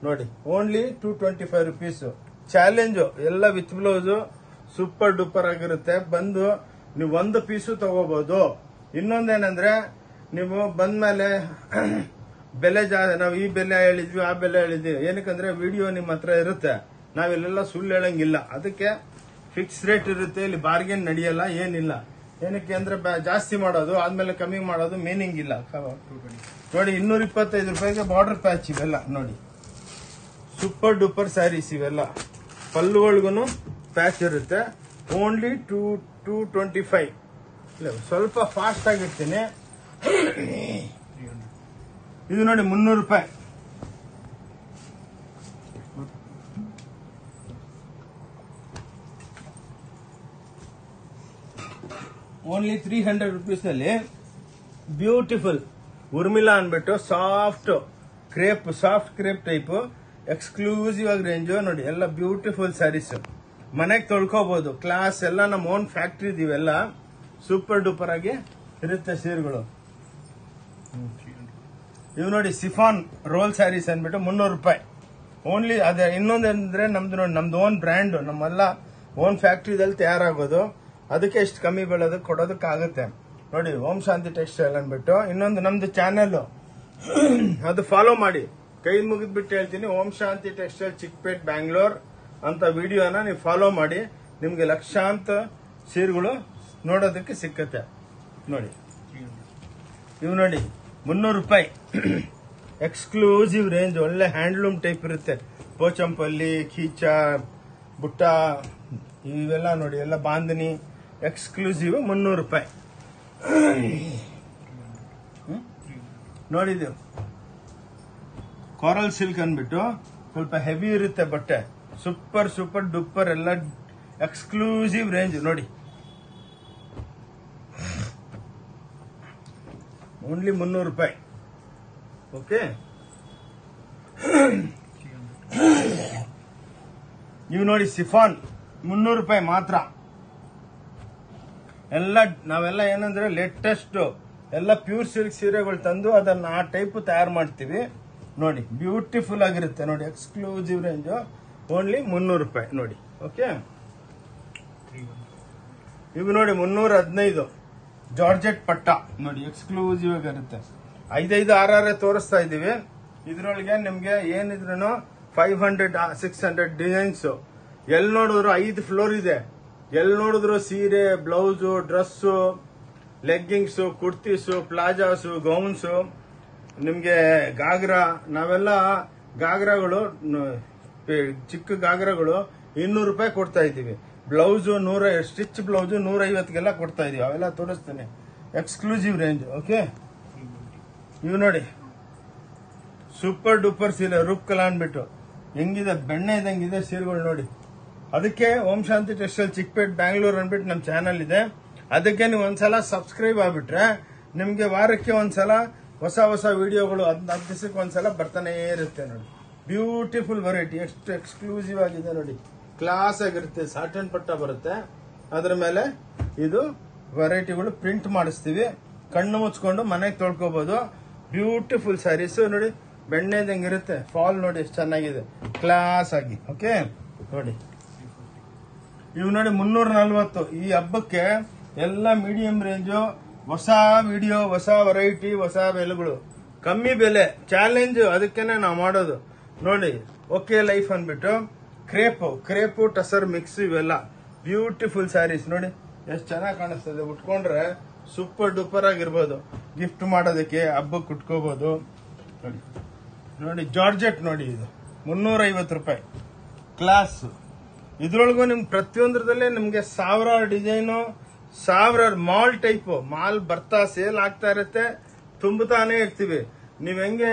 [SPEAKER 2] ನೋಡಿ only two twenty five rupees challenge ಎಲ್ಲ ವಿತ್ ಬ್ಲೌಸು ಸೂಪರ್ ಡೂಪರ್ ಆಗಿರುತ್ತೆ. ಬಂದು, ನೀವು ಒಂದು ಪೀಸು ತಗೋಬಹುದು ಇನ್ನೊಂದೇನಂದ್ರೆ, ನೀವು ಬಂದ್ಮೇಲೆ ಬೆಲೆ ಜಾ, ನಾವು ಈ ಬೆಲೆ ಹೇಳಿದ್ವಿ, ಆ ಬೆಲೆ ಹೇಳಿದ್ವಿ. ಏನಕ್ಕಂದ್ರೆ, ವಿಡಿಯೋ ನಿಮ್ಮ ಹತ್ರ ಇರುತ್ತೆ. ನಾವಿಲ್ಲೆಲ್ಲ ಸುಳ್ಳು ಹೇಳಂಗಿಲ್ಲ. ಅದಕ್ಕೆ ಫಿಕ್ಸ್ ರೇಟ್ ಇರುತ್ತೆ, ಇಲ್ಲಿ ಬಾರ್ಗೇನ್ ನಡೆಯಲ್ಲ, ಏನಿಲ್ಲ. ಏನಕ್ಕೆ ಅಂದ್ರೆ ಜಾಸ್ತಿ ಮಾಡೋದು, ಆದ್ಮೇಲೆ ಕಮ್ಮಿ ಮಾಡೋದು ಮೀನಿಂಗ್ ಇಲ್ಲ. ನೋಡಿ ಇನ್ನೂರ ಇಪ್ಪತ್ತೈದು ರೂಪಾಯಿಗೆ ಬಾರ್ಡರ್ ಪ್ಯಾಚ್ ಇವೆಲ್ಲ, ನೋಡಿ. ಸೂಪರ್ ಡೂಪರ್ ಸ್ಯಾರೀಸ್ ಇವೆಲ್ಲ. ಪಲ್ಲುಗಳಿಗೂ ಪ್ಯಾಚ್ ಇರುತ್ತೆ. Only two two twenty five ಸ್ವಲ್ಪ ಫಾಸ್ಟ್ ಆಗಿರ್ತೀನಿ ಇದು ನೋಡಿ ಮುನ್ನೂರು ರೂಪಾಯಿ. ಓನ್ಲಿ ತ್ರೀ ಹಂಡ್ರೆಡ್ ರುಪೀಸ್ನಲ್ಲಿ ಬ್ಯೂಟಿಫುಲ್ ಉರ್ಮಿಲಾ ಅನ್ಬಿಟ್ಟು soft crepe soft crepe type exclusive ಆಗಿ ರೇಂಜ್ ನೋಡಿ, ಎಲ್ಲ ಬ್ಯೂಟಿಫುಲ್ ಸ್ಯಾರೀಸ್ ಮನೆಗೆ ತೊಳ್ಕೋಬಹುದು ಕ್ಲಾಸ್ ಎಲ್ಲ ನಮ್ಮ ಓನ್ ಫ್ಯಾಕ್ಟ್ರಿ ಇದೀವೆಲ್ಲ ಸೂಪರ್ ಡೂಪರ್ ಆಗಿ ಇರುತ್ತೆ ಸೀರೆಗಳು. ಇವು ನೋಡಿ ಸಿಫಾನ್ ರೋಲ್ ಸ್ಯಾರೀಸ್ ಅಂದ್ಬಿಟ್ಟು ಮುನ್ನೂರು ರೂಪಾಯಿ. ಓನ್ಲಿ ಅದೇ ಇನ್ನೊಂದಂದ್ರೆ ನಮ್ದು ನೋಡಿ, ನಮ್ದು ಓನ್ ಬ್ರ್ಯಾಂಡ್ ನಮ್ಮೆಲ್ಲ ಓನ್ ಫ್ಯಾಕ್ಟ್ರಿದಲ್ಲಿ ತಯಾರಾಗೋದು. ಅದಕ್ಕೆ ಎಷ್ಟು ಕಮ್ಮಿ ಬೀಳೋದು ಕೊಡೋದಕ್ಕಾಗುತ್ತೆ ನೋಡಿ, ಓಂ ಶಾಂತಿ ಟೆಕ್ಸ್ಟೈಲ್ ಅಂದ್ಬಿಟ್ಟು ಇನ್ನೊಂದು ನಮ್ದು ಚಾನೆಲ್ ಅದು ಫಾಲೋ ಮಾಡಿ. ಕೈ ಮುಗಿದ್ಬಿಟ್ಟು ಹೇಳ್ತೀನಿ, ಓಂ ಶಾಂತಿ ಟೆಕ್ಸ್ಟೈಲ್ ಚಿಕ್ಕಪೇಟ್, ಬ್ಯಾಂಗ್ಳೂರ್ ಅಂತ ವಿಡಿಯೋನ ನೀವು ಫಾಲೋ ಮಾಡಿ. ನಿಮಗೆ ಲಕ್ಷಾಂತ ಸೀರೆಗಳು ನೋಡೋದಕ್ಕೆ ಸಿಕ್ಕತ್ತೆ. ನೋಡಿ. ಇವು ನೋಡಿ, ಮುನ್ನೂರು ರೂಪಾಯಿ. ಎಕ್ಸ್ಕ್ಲೂಸಿವ್ ರೇಂಜ್ ಒಳ್ಳೆ ಹ್ಯಾಂಡ್ಲೂಮ್ ಟೈಪ್ ಇರುತ್ತೆ. ಪೋಚಂಪಲ್ಲಿ ಕೀಚ ಬುಟ್ಟ, ಇವೆಲ್ಲ ನೋಡಿ, ಎಲ್ಲ ಬಾಂಧನಿ ಎಕ್ಸ್ಕ್ಲೂಸಿವ್ ಮುನ್ನೂರು ರೂಪಾಯಿ. ನೋಡಿದೀವಿ ಕಾರಲ್ ಸಿಲ್ಕ್ ಅಂದ್ಬಿಟ್ಟು ಸ್ವಲ್ಪ ಹೆವಿ ಇರುತ್ತೆ ಬಟ್ಟೆ. ಸೂಪರ್ ಸೂಪರ್ ಡೂಪರ್ ಎಲ್ಲ ಎಕ್ಸ್ಕ್ಲೂಸಿವ್ ರೇಂಜ್ ನೋಡಿ. ಓನ್ಲಿ ಮುನ್ನೂರು ರೂಪಾಯಿ. ಓಕೆ ನೀವು ನೋಡಿ ಸಿಫಾನ್ ಮುನ್ನೂರು ರೂಪಾಯಿ ಮಾತ್ರ. ಎಲ್ಲ, ನಾವೆಲ್ಲ ಏನಂದ್ರೆ ಲೇಟೆಸ್ಟ್ ಎಲ್ಲ ಪ್ಯೂರ್ ಸಿಲ್ಕ್ ಸೀರೆಗಳು ತಂದು ಅದನ್ನ ಆ ಟೈಪ್ ತಯಾರು ಮಾಡ್ತೀವಿ. ನೋಡಿ ಬ್ಯೂಟಿಫುಲ್ ಆಗಿರುತ್ತೆ ನೋಡಿ ಎಕ್ಸ್ಕ್ಲೂಸಿವ್ ರೇಂಜ್ ಓನ್ಲಿ ಮುನ್ನೂರು ರೂಪಾಯಿ ನೋಡಿ. ಓಕೆ ಇವು ನೋಡಿ ಮುನ್ನೂರ ಹದಿನೈದು. ಜಾರ್ಜೆಟ್ ಪಟ್ಟ ನೋಡಿ ಎಕ್ಸ್ಕ್ಲೂಸಿವ್ ಆಗಿರುತ್ತೆ ಐದೈದು ಆರಾರೇ ತೋರಿಸ್ತಾ ಇದೀವಿ ಇದ್ರೊಳಗೆ ನಿಮ್ಗೆ ಏನಿದ್ರು five hundred six hundred designs ಎಲ್ಲಿ ನೋಡಿದ್ರು ಐದು ಫ್ಲೋರ್ ಇದೆ. ಎಲ್ಲಿ ನೋಡಿದ್ರು ಸೀರೆ blouse dress leggings kurtis palazzos gowns ನಿಮ್ಗೆ ಗಾಗ್ರ, ನಾವೆಲ್ಲ ಗಾಗ್ರಗಳು ಚಿಕ್ಕ ಗಾಗ್ರಗಳು ಇನ್ನೂರು ರೂಪಾಯಿ ಕೊಡ್ತಾ ಇದ್ದೀವಿ. ಬ್ಲೌಸು ನೂರ, ಸ್ಟಿಚ್ ಬ್ಲೌಸು ನೂರ ಐವತ್ತಿಗೆಲ್ಲ ಕೊಡ್ತಾ ಇದೀವಿ. ಅವೆಲ್ಲ ತೋರಿಸ್ತೇನೆ. ಎಕ್ಸ್ಕ್ಲೂಸಿವ್ ರೇಂಜ್ ಓಕೆ ಇವು ನೋಡಿ. ಸೂಪರ್ ಡೂಪರ್ ಸೀರೆ ರೂಪ್ ಕಲಾ ಅಂದ್ಬಿಟ್ಟು ಹೆಂಗಿದೆ, ಬೆಣ್ಣೆ ಇದ್ದಂಗಿದೆ ಸೀರೆಗಳು ನೋಡಿ. ಅದಕ್ಕೆ ಓಂ ಶಾಂತಿ ಟೆಕ್ಸ್ಟೈಲ್ ಚಿಕ್ಕಪೇಟ್ ಬ್ಯಾಂಗ್ಳೂರ್ ಅನ್ಬಿಟ್ಟು ನಮ್ಮ ಚಾನಲ್ ಇದೆ. ಅದಕ್ಕೆ ನೀವು ಒಂದ್ಸಲ ಸಬ್ಸ್ಕ್ರೈಬ್ ಆಗ್ಬಿಟ್ರೆ ನಿಮ್ಗೆ ವಾರಕ್ಕೆ ಒಂದ್ಸಲ ಹೊಸ ಹೊಸ ವಿಡಿಯೋಗಳು ಹದ್ ಹತ್ತು ದಿವಸಕ್ಕೆ ಒಂದ್ಸಲ ಬರ್ತಾನೆ ಇರುತ್ತೆ ನೋಡಿ. ಬ್ಯೂಟಿಫುಲ್ ವೆರೈಟಿ ಎಷ್ಟು ಎಕ್ಸ್ಕ್ಲೂಸಿವ್ ಆಗಿದೆ ನೋಡಿ. ಕ್ಲಾಸ್ ಆಗಿರುತ್ತೆ ಸಾಟನ್ ಪಟ್ಟ ಬರುತ್ತೆ. ಅದ್ರ ಮೇಲೆ ಇದು ವೆರೈಟಿಗಳು ಪ್ರಿಂಟ್ ಮಾಡಿಸ್ತೀವಿ. ಕಣ್ಣು ಮುಚ್ಕೊಂಡು ಮನೆಗೆ ತೊಳ್ಕೊಬಹುದು ಬ್ಯೂಟಿಫುಲ್ ಸ್ಯಾರೀಸ್ ನೋಡಿ ಬೆಣ್ಣೆದಂಗೆ ಇರುತ್ತೆ? ಫಾಲ್ ನೋಡಿ, ಎಷ್ಟು ಚೆನ್ನಾಗಿದೆ. ಕ್ಲಾಸ್ ಆಗಿ ಓಕೆ ನೋಡಿ. ಇವು ನೋಡಿ ಮುನ್ನೂರ ನಲ್ವತ್ತು. ಈ ಹಬ್ಬಕ್ಕೆ ಎಲ್ಲ ಮೀಡಿಯಂ ರೇಂಜು ಹೊಸ ವಿಡಿಯೋ ಹೊಸ ವೆರೈಟಿ ಹೊಸ ಬೆಲೆಗಳು. ಕಮ್ಮಿ ಬೆಲೆ. ಚಾಲೆಂಜ್ ಅದಕ್ಕೇನೆ ನಾವು ಮಾಡೋದು. ನೋಡಿ ಓಕೆ ಲೈಫ್ ಅಂದ್ಬಿಟ್ಟು. ಕ್ರೇಪು ಕ್ರೇಪು, ಟಸರ್, ಮಿಕ್ಸ್ ಇವೆಲ್ಲ. ಬ್ಯೂಟಿಫುಲ್ ಸ್ಯಾರೀಸ್ ನೋಡಿ, ಎಷ್ಟು ಚೆನ್ನಾಗಿ ಕಾಣಿಸ್ತದೆ. ಉಟ್ಕೊಂಡ್ರೆ ಸೂಪರ್ ಡೂಪರ್ ಆಗಿರ್ಬೋದು. ಗಿಫ್ಟ್ ಮಾಡೋದಕ್ಕೆ ಹಬ್ಬಕ್ಕೆ ಉಟ್ಕೋಬಹುದು ನೋಡಿ ನೋಡಿ ಜಾರ್ಜೆಟ್ ನೋಡಿ ಇದು. ಮುನ್ನೂರ ಐವತ್ತು ರೂಪಾಯಿ. ಕ್ಲಾಸ್ ಇದ್ರೊಳಗೂ ನಿಮ್ಗೆ ಪ್ರತಿಯೊಂದ್ರದಲ್ಲೇ ನಿಮ್ಗೆ ಸಾವಿರಾರು ಡಿಸೈನು, ಸಾವಿರಾರು ಮಾಲ್ ಟೈಪ್. ಮಾಲ್ ಬರ್ತಾ ಸೇಲ್ ಆಗ್ತಾ ಇರುತ್ತೆ. ತುಂಬುತ್ತಾನೆ ಇರ್ತೀವಿ. ನೀವ್ ಹೆಂಗೆ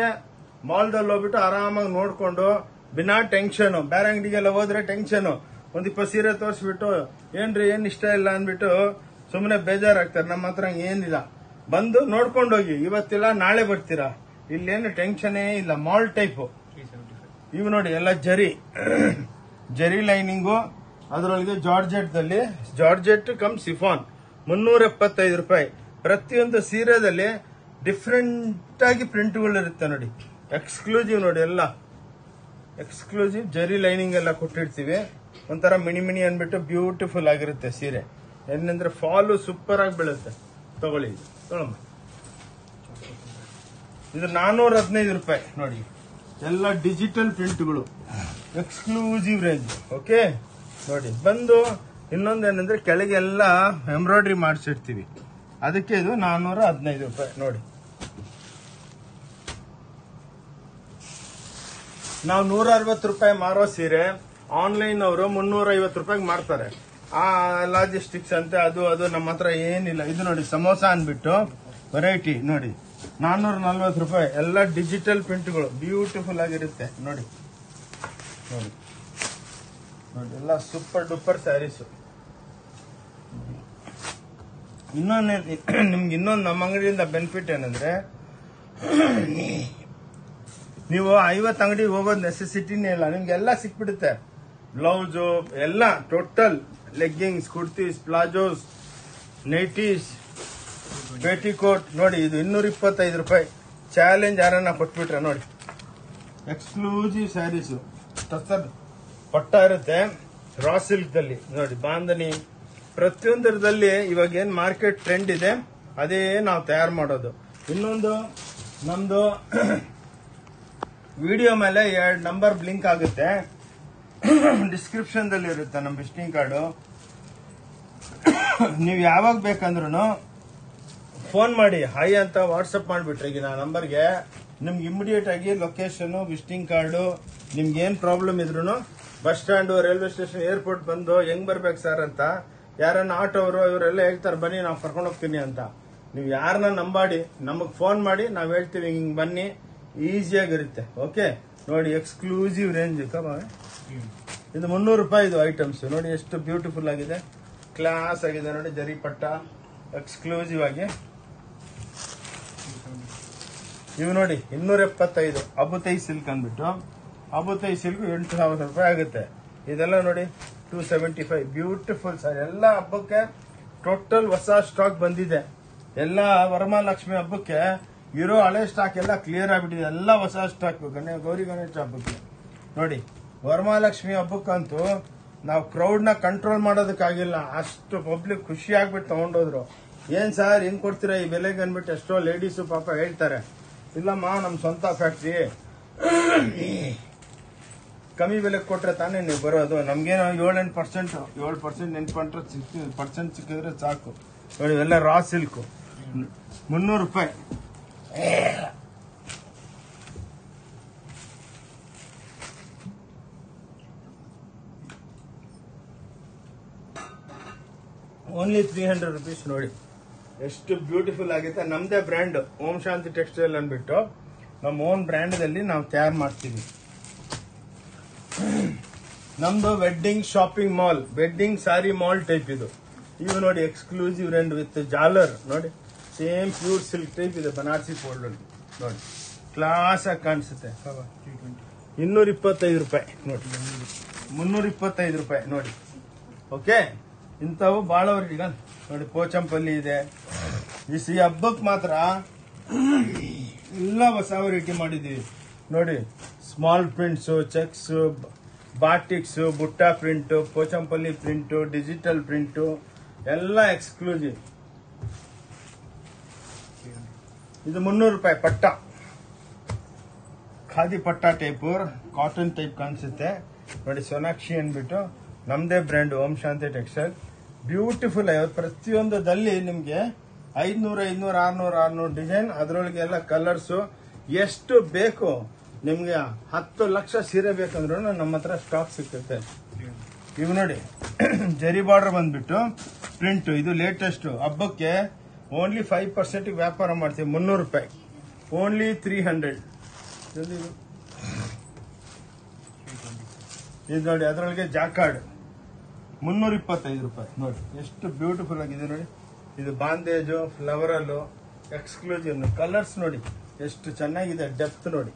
[SPEAKER 2] ಮಾಲ್ದಲ್ಲಿ ಹೋಗ್ಬಿಟ್ಟು ಆರಾಮಾಗಿ ನೋಡ್ಕೊಂಡು ಬಿನಾ ಟೆನ್ಷನ್. ಬೇರೆ ಅಂಗಡಿಗೆಲ್ಲ ಹೋದ್ರೆ ಟೆನ್ಷನ್. ಒಂದ್ ಇಪ್ಪತ್ತು ಸೀರೆ ತೋರಿಸ್ಬಿಟ್ಟು, ಏನ್ರಿ, ಏನ್ ಇಷ್ಟ ಇಲ್ಲ ಅಂದ್ಬಿಟ್ಟು ಸುಮ್ಮನೆ ಬೇಜಾರಾಗ್ತಾರೆ. ನಮ್ಮ ಹತ್ರ ಏನಿಲ್ಲ. ಬಂದು ನೋಡ್ಕೊಂಡು ಹೋಗಿ ಇವತ್ತಿಲ್ಲ, ನಾಳೆ ಬರ್ತೀರಾ? ಇಲ್ಲೇನು ಟೆನ್ಷನೇ ಇಲ್ಲ. Mall type. ಇವು ನೋಡಿ, ಎಲ್ಲ ಜರಿ. ಜರಿ ಲೈನಿಂಗು. ಅದರೊಳಗೆ ಜಾರ್ಜೆಟ್ ದಲ್ಲಿ ಜಾರ್ಜೆಟ್ ಕಮ್ ಸಿಫಾನ್ ಮುನ್ನೂರ ಎಪ್ಪತ್ತೈದು ರೂಪಾಯಿ. ಪ್ರತಿಯೊಂದು ಸೀರೆದಲ್ಲಿ ಡಿಫ್ರೆಂಟ್ ಆಗಿ ಪ್ರಿಂಟ್ಗಳು ಇರುತ್ತೆ ನೋಡಿ. ಎಕ್ಸ್ಕ್ಲೂಸಿವ್ ನೋಡಿ, ಎಲ್ಲ. ಎಕ್ಸ್ಕ್ಲೂಸಿವ್ ಜರಿ ಲೈನಿಂಗ್ ಎಲ್ಲ ಕೊಟ್ಟಿರ್ತೀವಿ. ಒಂಥರ ಮಿನಿ ಮಿನಿ ಅಂದ್ಬಿಟ್ಟು ಬ್ಯೂಟಿಫುಲ್ ಆಗಿರುತ್ತೆ ಸೀರೆ. ಏನಂದ್ರೆ ಫಾಲು ಸೂಪರ್ ಆಗಿ ಬೀಳುತ್ತೆ. ತಗೊಳ್ಳಿ. ತಗೊಳಮ್ಮ ಇದು ನಾನೂರ ಹದಿನೈದು ರೂಪಾಯಿ ನೋಡಿ. ಎಲ್ಲ ಡಿಜಿಟಲ್ ಪ್ರಿಂಟ್ಗಳು ಎಕ್ಸ್ಕ್ಲೂಸಿವ್ ರೇಂಜ್ ಓಕೆ ನೋಡಿ, ಬಂದು ಇನ್ನೊಂದೇನಂದ್ರೆ ಕೆಳಗೆ ಕೆಳಗೆಲ್ಲ ಎಂಬ್ರಾಯ್ಡ್ರಿ ಮಾಡಿಸಿರ್ತೀವಿ. ಅದಕ್ಕೆ ಇದು ನಾನ್ನೂರ ಹದಿನೈದು ರೂಪಾಯಿ. ನೋಡಿ. ನಾವು ನೂರ ಅರವತ್ತು ರೂಪಾಯಿ ಮಾರೋ ಸೀರೆ ಆನ್ಲೈನ್ ಅವರು ಮುನ್ನೂರ ಐವತ್ತು ರೂಪಾಯಿಗೆ ಮಾರ್ತಾರೆ. ಆ ಲಾಜಿಸ್ಟಿಕ್ಸ್ ಅಂತ, ಅದು ಅದು, ನಮ್ಮ ಹತ್ರ ಏನಿಲ್ಲ. ಇದು ನೋಡಿ, ಸಮೋಸ ಅನ್ಬಿಟ್ಟು ವೆರೈಟಿ ನೋಡಿ. ನಾನ್ನೂರ ನಲ್ವತ್ತು ರೂಪಾಯಿ. ಎಲ್ಲ ಡಿಜಿಟಲ್ ಪ್ರಿಂಟ್ಗಳು ಬ್ಯೂಟಿಫುಲ್ ಆಗಿರುತ್ತೆ. ನೋಡಿ. ನೋಡಿ. ನೋಡಿ, ಎಲ್ಲ ಸೂಪರ್ ಡೂಪರ್ ಸ್ಯಾರೀಸು ಇನ್ನೊಂದು ನಿಮ್ಗೆ ಇನ್ನೊಂದು ನಮ್ಮ ಅಂಗಡಿಯಿಂದ ಬೆನಿಫಿಟ್ ಏನಂದ್ರೆ ನೀವು ಐವತ್ತು ಅಂಗಡಿಗೆ ಹೋಗೋದು ನೆಸೆಸಿಟಿನೇ ಇಲ್ಲ. ನಿಮ್ಗೆ ಎಲ್ಲ ಸಿಕ್ಬಿಡುತ್ತೆ. ಬ್ಲೌಸು ಎಲ್ಲ total leggings kurtis palazzos nighties petticoat ನೋಡಿ, ಇದು ಇನ್ನೂರ ಇಪ್ಪತ್ತೈದು ರೂಪಾಯಿ. ಚಾಲೆಂಜ್ ಯಾರನ್ನ ಕೊಟ್ಬಿಟ್ರೆ ನೋಡಿ. ಎಕ್ಸ್ಕ್ಲೂಸಿವ್ ಸ್ಯಾರೀಸು ಟಸರ್ ಪಟ್ಟ ಇರುತ್ತೆ. ರಾ ಸಿಲ್ಕ್ ದಲ್ಲಿ ನೋಡಿ ಬಾಂಧನಿ ಪ್ರತಿಯೊಂದರದಲ್ಲಿ ಇವಾಗ ಏನು ಮಾರ್ಕೆಟ್ ಟ್ರೆಂಡ್ ಇದೆ, ಅದೇ ನಾವು ತಯಾರು ಮಾಡೋದು. ಇನ್ನೊಂದು, ನಮ್ದು ವಿಡಿಯೋ ಮೇಲೆ ಎರಡು ನಂಬರ್ ಬ್ಲಿಂಕ್ ಆಗುತ್ತೆ. ಡಿಸ್ಕ್ರಿಪ್ಷನ್ ದಲ್ಲಿ ಇರುತ್ತೆ ನಮ್ಮ ವಿಸಿಟಿಂಗ್ ಕಾರ್ಡು. ನೀವು ಯಾವಾಗ ಬೇಕಂದ್ರೂ ಫೋನ್ ಮಾಡಿ, ಹಾಯ್ ಅಂತ ವಾಟ್ಸಪ್ ಮಾಡಿಬಿಟ್ರೆ ಈಗ ನಾ ನಂಬರ್ಗೆ ನಿಮ್ಗೆ ಇಮಿಡಿಯೇಟ್ ಆಗಿ ಲೊಕೇಶನ್ ವಿಸಿಟಿಂಗ್ ಕಾರ್ಡು, ನಿಮ್ಗೆ ಏನು ಪ್ರಾಬ್ಲಮ್ ಇದ್ರು bus stand railway station airport ಬಂದು ಹೆಂಗ್ ಬರ್ಬೇಕು ಸರ್ ಅಂತ, ಯಾರನ್ನ ಅವರು, ಇವರೆಲ್ಲ ಹೇಳ್ತಾರೆ, ಬನ್ನಿ, ನಾವು ಕರ್ಕೊಂಡು ಹೋಗ್ತೀನಿ ಅಂತ. ನೀವು ಯಾರನ್ನ ನಂಬಾಡಿ, ನಮಗೆ ಫೋನ್ ಮಾಡಿ, ನಾವು ಹೇಳ್ತೀವಿ, ಹಿಂಗೆ ಬನ್ನಿ. ಈಸಿಯಾಗಿರುತ್ತೆ. ಓಕೆ ನೋಡಿ ಎಕ್ಸ್ಕ್ಲೂಸಿವ್ ರೇಂಜ್ ಕಮ ಇದು ಮುನ್ನೂರು ರೂಪಾಯಿ ಇದು ಐಟಮ್ಸ್ ನೋಡಿ ಎಷ್ಟು ಬ್ಯೂಟಿಫುಲ್ ಆಗಿದೆ. ಕ್ಲಾಸ್ ಆಗಿದೆ. ನೋಡಿ ಜರಿ ಪಟ್ಟ. ಎಕ್ಸ್ಕ್ಲೂಸಿವ್ ಆಗಿ. ಇವು ನೋಡಿ ಇನ್ನೂರ ಎಪ್ಪತ್ತೈದು ಅಬುತೈ ಸಿಲ್ಕ್ ಅಂದ್ಬಿಟ್ಟು. ಅಬುತೈ ಸಿಲ್ಕ್ ಎಂಟು ಸಾವಿರ ರೂಪಾಯಿ ಆಗುತ್ತೆ. ಇದೆಲ್ಲ ನೋಡಿ two seventy five beautiful sir ಎಲ್ಲ ಹಬ್ಬಕ್ಕೆ ಟೋಟಲ್ ಹೊಸ ಸ್ಟಾಕ್ ಬಂದಿದೆ. ಎಲ್ಲ ವರಮಹಾಲಕ್ಷ್ಮಿ ಹಬ್ಬಕ್ಕೆ ಇರೋ ಹಳೆ ಸ್ಟಾಕ್ ಎಲ್ಲ ಕ್ಲಿಯರ್ ಆಗ್ಬಿಟ್ಟಿದೆ. ಎಲ್ಲ ಹೊಸ ಸ್ಟಾಕ್ ಗಣೇಶ ಗೌರಿ ಗಣೇಶ ಹಬ್ಬಕ್ಕೆ. ನೋಡಿ, ವರಮಹಾಲಕ್ಷ್ಮಿ ಹಬ್ಬಕ್ಕಂತೂ ನಾವು ಕ್ರೌಡ್ನ ಕಂಟ್ರೋಲ್ ಮಾಡೋದಕ್ಕಾಗಿಲ್ಲ. ಅಷ್ಟು ಪಬ್ಲಿಕ್ ಖುಷಿ ಆಗ್ಬಿಟ್ಟು ತಗೊಂಡೋದ್ರು. ಏನ್ ಸರ್ ಹಿಂಗ್ ಕೊಡ್ತೀರಾ? ಈ ಬೆಲೆಗೆ ಅಂದ್ಬಿಟ್ಟು ಎಷ್ಟೋ ಲೇಡೀಸು ಪಾಪ ಹೇಳ್ತಾರೆ. ಇಲ್ಲಮ್ಮ ನಮ್ಮ ಸ್ವಂತ ಫ್ಯಾಕ್ಟ್ರಿ ಕಮ್ಮಿ ಬೆಲೆಗೆ ಕೊಟ್ರೆ ತಾನೇ ನೀವು ಬರೋದು. ನಮ್ಗೇನೋ ಏಳೆಂಟು ಪರ್ಸೆಂಟ್ ಏಳು ಪರ್ಸೆಂಟ್ ಎಂಟು ಪರ್ಸೆಂಟ್ ಸಿಕ್ಕಿದ್ರೆ ಸಾಕು. ನೋಡಿ, ಇವೆಲ್ಲ ರಾ ಸಿಲ್ಕು ಮುನ್ನೂರು ರೂಪಾಯಿ. ಓನ್ಲಿ ತ್ರೀ ಹಂಡ್ರೆಡ್ ರುಪೀಸ್ ನೋಡಿ. ಎಷ್ಟು ಬ್ಯೂಟಿಫುಲ್ ಆಗಿದೆ ನಮ್ದೇ ಬ್ರ್ಯಾಂಡ್ ಓಂ ಶಾಂತಿ ಟೆಕ್ಸ್ಟೈಲ್ ಅಂದ್ಬಿಟ್ಟು ನಮ್ಮ ಓನ್ ಬ್ರ್ಯಾಂಡ್ದಲ್ಲಿ ನಾವು ತಯಾರು ಮಾಡ್ತೀವಿ. ನಮ್ದು wedding shopping mall wedding sari mall type ಇದು. ಇವು ನೋಡಿ ಎಕ್ಸ್ಕ್ಲೂಸಿವ್ ರೆಂಡ್ ವಿತ್ ಜಾಲರ್, ನೋಡಿ. ಸೇಮ್ ಪ್ಯೂರ್ ಸಿಲ್ಕ್ ಟೈಪ್ ಇದೆ ಬನಾರಸಿ ಫೋಲ್ಡ್ ನೋಡಿ ಕ್ಲಾಸ್ ಆಗಿ ಕಾಣಿಸುತ್ತೆ. ಇನ್ನೂರ ಇಪ್ಪತ್ತೈದು ರೂಪಾಯಿ ನೋಡಿ. ಮುನ್ನೂರ ಇಪ್ಪತ್ತೈದು ರೂಪಾಯಿ ನೋಡಿ. ಓಕೆ? ಇಂಥವು ಭಾಳ ಈಗ. ನೋಡಿ ಪೋಚಂಪಲ್ಲಿ ಇದೆ. ಈ ಸಿ ಹಬ್ಬಕ್ಕೆ ಮಾತ್ರ ಎಲ್ಲ ಹೊಸ ವೆರೈಟಿ ಮಾಡಿದ್ದೀವಿ. ನೋಡಿ small prints checks batiks butta print Pochampally print digital print ಎಲ್ಲ ಎಕ್ಸ್ಕ್ಲೂಸಿವ್ ಇದು ಮುನ್ನೂರು ರೂಪಾಯಿ ಪಟ್ಟ. ಖಾದಿ ಪಟ್ಟ ಟೈಪ್ ಕಾಟನ್ ಟೈಪ್ ಕಾಣಿಸುತ್ತೆ. ನೋಡಿ, ಸೋನಾಕ್ಷಿ ಅಂದ್ಬಿಟ್ಟು, ನಮ್ದೇ brand Om Shanti textile beautiful ಆಗಿ ಪ್ರತಿಯೊಂದದಲ್ಲಿ ನಿಮ್ಗೆ ಐದ್ನೂರ ಐದ್ನೂರ, ಆರ್ನೂರ, ಆರ್ನೂರು ಡಿಸೈನ್ ಅದರೊಳಗೆ ಎಲ್ಲ ಕಲರ್ಸ್ ಎಷ್ಟು ಬೇಕು, ನಿಮ್ಗೆ ಹತ್ತು ಲಕ್ಷ ಸೀರೆ ಬೇಕಂದ್ರೂ ನಮ್ಮ ಹತ್ರ ಸ್ಟಾಕ್ ಸಿಕ್ಕುತ್ತೆ ಇವು ನೋಡಿ, ಜರಿ ಬಾರ್ಡರ್ ಬಂದ್ಬಿಟ್ಟು ಪ್ರಿಂಟ್ ಇದು ಲೇಟೆಸ್ಟ್ ಹಬ್ಬಕ್ಕೆ ಓನ್ಲಿ ಫೈವ್ ಪರ್ಸೆಂಟ್ ವ್ಯಾಪಾರ ಮಾಡ್ತೀವಿ, ಮುನ್ನೂರು ರೂಪಾಯಿ. ಓನ್ಲಿ ತ್ರೀ ಹಂಡ್ರೆಡ್ ಇದು? ನೋಡಿ, ಅದರೊಳಗೆ ಜಾಕಾರ್ಡ್ ಮುನ್ನೂರ ಇಪ್ಪತ್ತೈದು ರೂಪಾಯಿ. ನೋಡಿ, ಎಷ್ಟು ಬ್ಯೂಟಿಫುಲ್ ಆಗಿದೆ ನೋಡಿ. ಇದು ಬಾಂದೇಜು ಫ್ಲವರಲ್ಲು ಎಕ್ಸ್ಕ್ಲೂಸಿವ್ ಕಲರ್ಸ್ ನೋಡಿ. ಎಷ್ಟು ಚೆನ್ನಾಗಿದೆ ಡೆಪ್ತ್ ನೋಡಿ.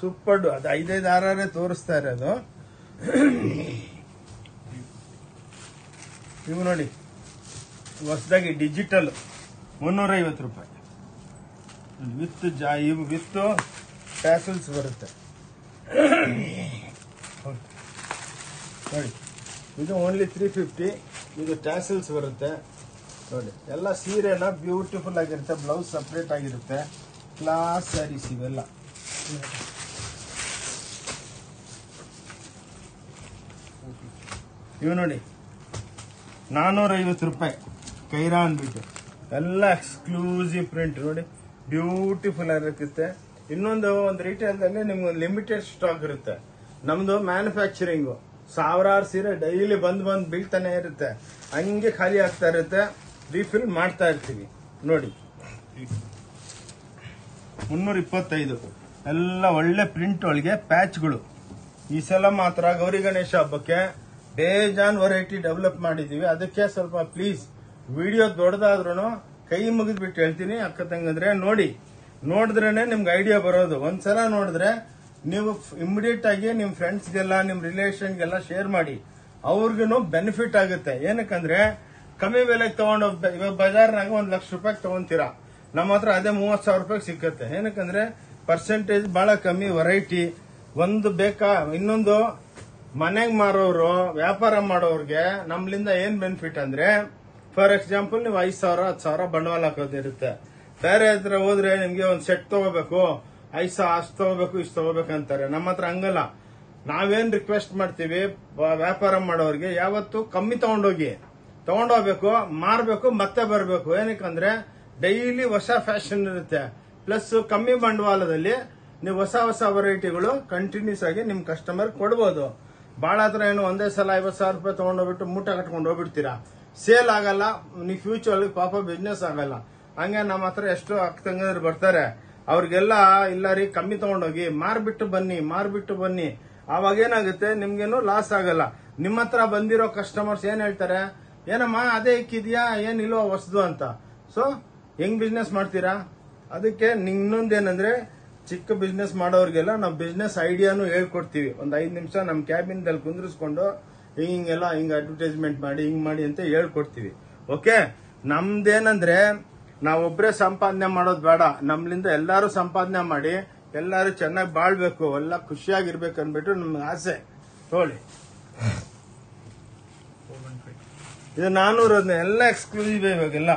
[SPEAKER 2] ಸೂಪರ್ ಅದು ಐದೈದು ಆರೇ ತೋರಿಸ್ತಾ ಇರೋದು. ಇವು ನೋಡಿ, ಹೊಸದಾಗಿ ಡಿಜಿಟಲ್ ಮುನ್ನೂರೈವತ್ತು ರೂಪಾಯಿ. ವಿತ್ ಜಾ ಇವು ವಿತ್ ಟ್ಯಾಸಲ್ಸ್ ಬರುತ್ತೆ. ನೋಡಿ, ಇದು ಓನ್ಲಿ ತ್ರೀ ಫಿಫ್ಟಿ ಇದು ಟ್ಯಾಸಲ್ಸ್ ಬರುತ್ತೆ. ನೋಡಿ, ಎಲ್ಲ ಸೀರೆನ ಬ್ಯೂಟಿಫುಲ್ ಆಗಿರುತ್ತೆ ಬ್ಲೌಸ್ ಸಪ್ರೇಟ್ ಆಗಿರುತ್ತೆ. ಕ್ಲಾಸ್ ಸ್ಯಾರೀಸ್ ಇವೆಲ್ಲ. ಇವು ನೋಡಿ ನಾನ್ನೂರೈವತ್ತು ರೂಪಾಯಿ. ಕೈರಾ ಅಂದ್ಬಿಟ್ಟು. ಎಲ್ಲ ಎಕ್ಸ್ಕ್ಲೂಸಿವ್ ಪ್ರಿಂಟ್ ನೋಡಿ ಬ್ಯೂಟಿಫುಲ್ ಆಗಿರುತ್ತೆ. ಇನ್ನೊಂದು ಒಂದು ರಿಟೇಲ್ದಲ್ಲಿ ನಿಮ್ಗೆ ಲಿಮಿಟೆಡ್ ಸ್ಟಾಕ್ ಇರುತ್ತೆ. ನಮ್ದು ಮ್ಯಾನುಫ್ಯಾಕ್ಚರಿಂಗು ಸಾವಿರಾರು ಸೀರೆ ಡೈಲಿ ಬಂದ್ ಬಂದ್ ಬೀಳ್ತಾನೆ ಇರುತ್ತೆ. ಹಂಗೆ ಖಾಲಿ ಆಗ್ತಾ ಇರುತ್ತೆ. ರೀಫಿಲ್ ಮಾಡ್ತಾ ಇರ್ತೀವಿ. ನೋಡಿ. ಮುನ್ನೂರ ಇಪ್ಪತ್ತೈದು ಎಲ್ಲ ಒಳ್ಳೆ ಪ್ರಿಂಟ್ ಒಳಗೆ ಪ್ಯಾಚ್ಗಳು ಈ ಸಲ ಮಾತ್ರ ಗೌರಿ ಗಣೇಶ ಹಬ್ಬಕ್ಕೆ ಬೇಜಾನ್ ವೆರೈಟಿ ಡೆವಲಪ್ ಮಾಡಿದೀವಿ ಅದಕ್ಕೆ ಸ್ವಲ್ಪ ಪ್ಲೀಸ್ ವಿಡಿಯೋ ದೊಡ್ಡದಾದ್ರೂ ಕೈ ಮುಗಿದ್ಬಿಟ್ಟು ಹೇಳ್ತೀನಿ ಅಕ್ಕ ತಂಗಂದ್ರೆ ನೋಡಿ. ನೋಡಿದ್ರೇನೆ ನಿಮ್ಗೆ ಐಡಿಯಾ ಬರೋದು. ಒಂದ್ಸಲ ನೋಡಿದ್ರೆ ನೀವು ಇಮಿಡಿಯೇಟ್ ಆಗಿ ನಿಮ್ ಫ್ರೆಂಡ್ಸ್ಗೆಲ್ಲ ನಿಮ್ ರಿಲೇಷನ್ಗೆಲ್ಲ ಶೇರ್ ಮಾಡಿ. ಅವ್ರಿಗೂ ಬೆನಿಫಿಟ್ ಆಗುತ್ತೆ. ಏನಕ್ಕಂದ್ರೆ ಕಮ್ಮಿ ಬೆಲೆಗೆ ತಗೊಂಡು ಇವಾಗ ಬಜಾರ್ನಾಗ ಒಂದ್ ಲಕ್ಷ ರೂಪಾಯಿ ತಗೊಂತೀರಾ. ನಮ್ಮ ಹತ್ರ ಅದೇ ಮೂವತ್ ಸಾವಿರ ರೂಪಾಯಿ ಸಿಕ್ಕತ್ತೆ. ಏನಕ್ಕಂದ್ರೆ ಪರ್ಸೆಂಟೇಜ್ ಬಹಳ ಕಮ್ಮಿ ವೆರೈಟಿ ಒಂದು ಬೇಕಾ, ಇನ್ನೊಂದು ಮನೆಗ್ ಮಾರೋರು, ವ್ಯಾಪಾರ ಮಾಡೋರ್ಗೆ ನಮ್ಲಿಂದ ಏನ್ ಬೆನಿಫಿಟ್ ಅಂದ್ರೆ ಫಾರ್ ಎಕ್ಸಾಂಪಲ್ ನೀವು ಐದು ಸಾವಿರ ಹತ್ತು ಸಾವಿರ ಬಂಡವಾಳ ಹಾಕೋದಿರುತ್ತೆ ಬೇರೆ ಹತ್ರ ಹೋದ್ರೆ ನಿಮ್ಗೆ ಒಂದು ಸೆಟ್ ತಗೋಬೇಕು. ಐದು ಸಾವಿರ ಅಷ್ಟು ತಗೋಬೇಕು, ಇಷ್ಟು ತಗೋಬೇಕು ಅಂತಾರೆ. ನಮ್ಮ ಹತ್ರ ಹಂಗಲ್ಲ. ನಾವೇನ್ ರಿಕ್ವೆಸ್ಟ್ ಮಾಡ್ತೀವಿ ವ್ಯಾಪಾರ ಮಾಡೋರಿಗೆ, ಯಾವತ್ತು ಕಮ್ಮಿ ತಗೊಂಡೋಗಿ. ತಗೊಂಡೋಗ್ಬೇಕು, ಮಾರ್ಬೇಕು, ಮತ್ತೆ ಬರಬೇಕು. ಏನಕ್ಕಂದ್ರೆ ಡೈಲಿ ಹೊಸ ಫ್ಯಾಷನ್ ಇರುತ್ತೆ. ಪ್ಲಸ್ ಕಮ್ಮಿ ಬಂಡವಾಳದಲ್ಲಿ ನೀವು ಹೊಸ ಹೊಸ ವೆರೈಟಿಗಳು ಕಂಟಿನ್ಯೂಸ್ ಆಗಿ ನಿಮ್ ಕಸ್ಟಮರ್ ಕೊಡ್ಬೋದು. ಬಹಳ ಹತ್ರ ಏನು ಒಂದೇ ಸಲ ಐವತ್ತು ಸಾವಿರ ರೂಪಾಯಿ ತಗೊಂಡೋಗ್ಬಿಟ್ಟು ಮೂಟೆ ಕಟ್ಕೊಂಡು ಹೋಗ್ಬಿಡ್ತೀರಾ. ಸೇಲ್ ಆಗಲ್ಲ ನೀವು ಫ್ಯೂಚರ್ ಪಾಪ ಬಿಸ್ನೆಸ್ ಆಗಲ್ಲ. ಹಂಗೆ ನಮ್ಮ ಹತ್ರ ಎಷ್ಟು ಅಕ್ಕ ತಂಗದ್ರು ಬರ್ತಾರೆ. ಅವ್ರಿಗೆಲ್ಲ, ಇಲ್ಲ ರೀ, ಕಮ್ಮಿ ತಗೊಂಡೋಗಿ, ಮಾರ್ಬಿಟ್ಟು ಬನ್ನಿ ಮಾರ್ಬಿಟ್ಟು ಬನ್ನಿ. ಅವಾಗ ಏನಾಗುತ್ತೆ? ನಿಮ್ಗೇನು ಲಾಸ್ ಆಗಲ್ಲ. ನಿಮ್ಮ ಹತ್ರ ಬಂದಿರೋ ಕಸ್ಟಮರ್ಸ್ ಏನ್ ಹೇಳ್ತಾರೆ? ಏನಮ್ಮ, ಅದೇ ಇಕ್ಕಿದ್ಯಾ? ಏನಿಲ್ವೋ ಹೊಸದು ಅಂತ. ಸೊ ಹೆಂಗ್ ಬಿಸ್ನೆಸ್ ಮಾಡ್ತೀರಾ? ಅದಕ್ಕೆ ಇನ್ನೊಂದೇನಂದ್ರೆ, ಚಿಕ್ಕ ಬಿಸ್ನೆಸ್ ಮಾಡೋರಿಗೆಲ್ಲ ನಾವು ಬಿಸ್ನೆಸ್ ಐಡಿಯಾನು ಹೇಳ್ಕೊಡ್ತೀವಿ. ಒಂದ್ ಐದು ನಿಮಿಷ ನಮ್ಮ ಕ್ಯಾಬಿನ್ ದಲ್ಲಿ ಕುಂದ್ರಿಸ್ಕೊಂಡು ಹಿಂಗ್ ಹಿಂಗೆಲ್ಲ, ಹಿಂಗೆ ಅಡ್ವರ್ಟೈಸ್ಮೆಂಟ್ ಮಾಡಿ, ಹಿಂಗ್ ಮಾಡಿ ಅಂತ ಹೇಳ್ಕೊಡ್ತೀವಿ. ಓಕೆ ನಮ್ದೇನಂದ್ರೆ ಒಬ್ಬರೇ ಸಂಪಾದನೆ ಮಾಡೋದು ಬೇಡ. ನಮ್ಲಿಂದ ಎಲ್ಲಾರು ಸಂಪಾದನೆ ಮಾಡಿ, ಎಲ್ಲಾರು ಚೆನ್ನಾಗಿ ಬಾಳ್ಬೇಕು, ಎಲ್ಲ ಖುಷಿಯಾಗಿರ್ಬೇಕು ಅನ್ಬಿಟ್ಟು ನಮ್ಗೆ ಆಸೆ. ತೋಳಿ ಇದು ನಾನೂರ ಎಲ್ಲ ಎಕ್ಸ್ಕ್ಲೂಸಿವ್ ಇವಾಗೆಲ್ಲ.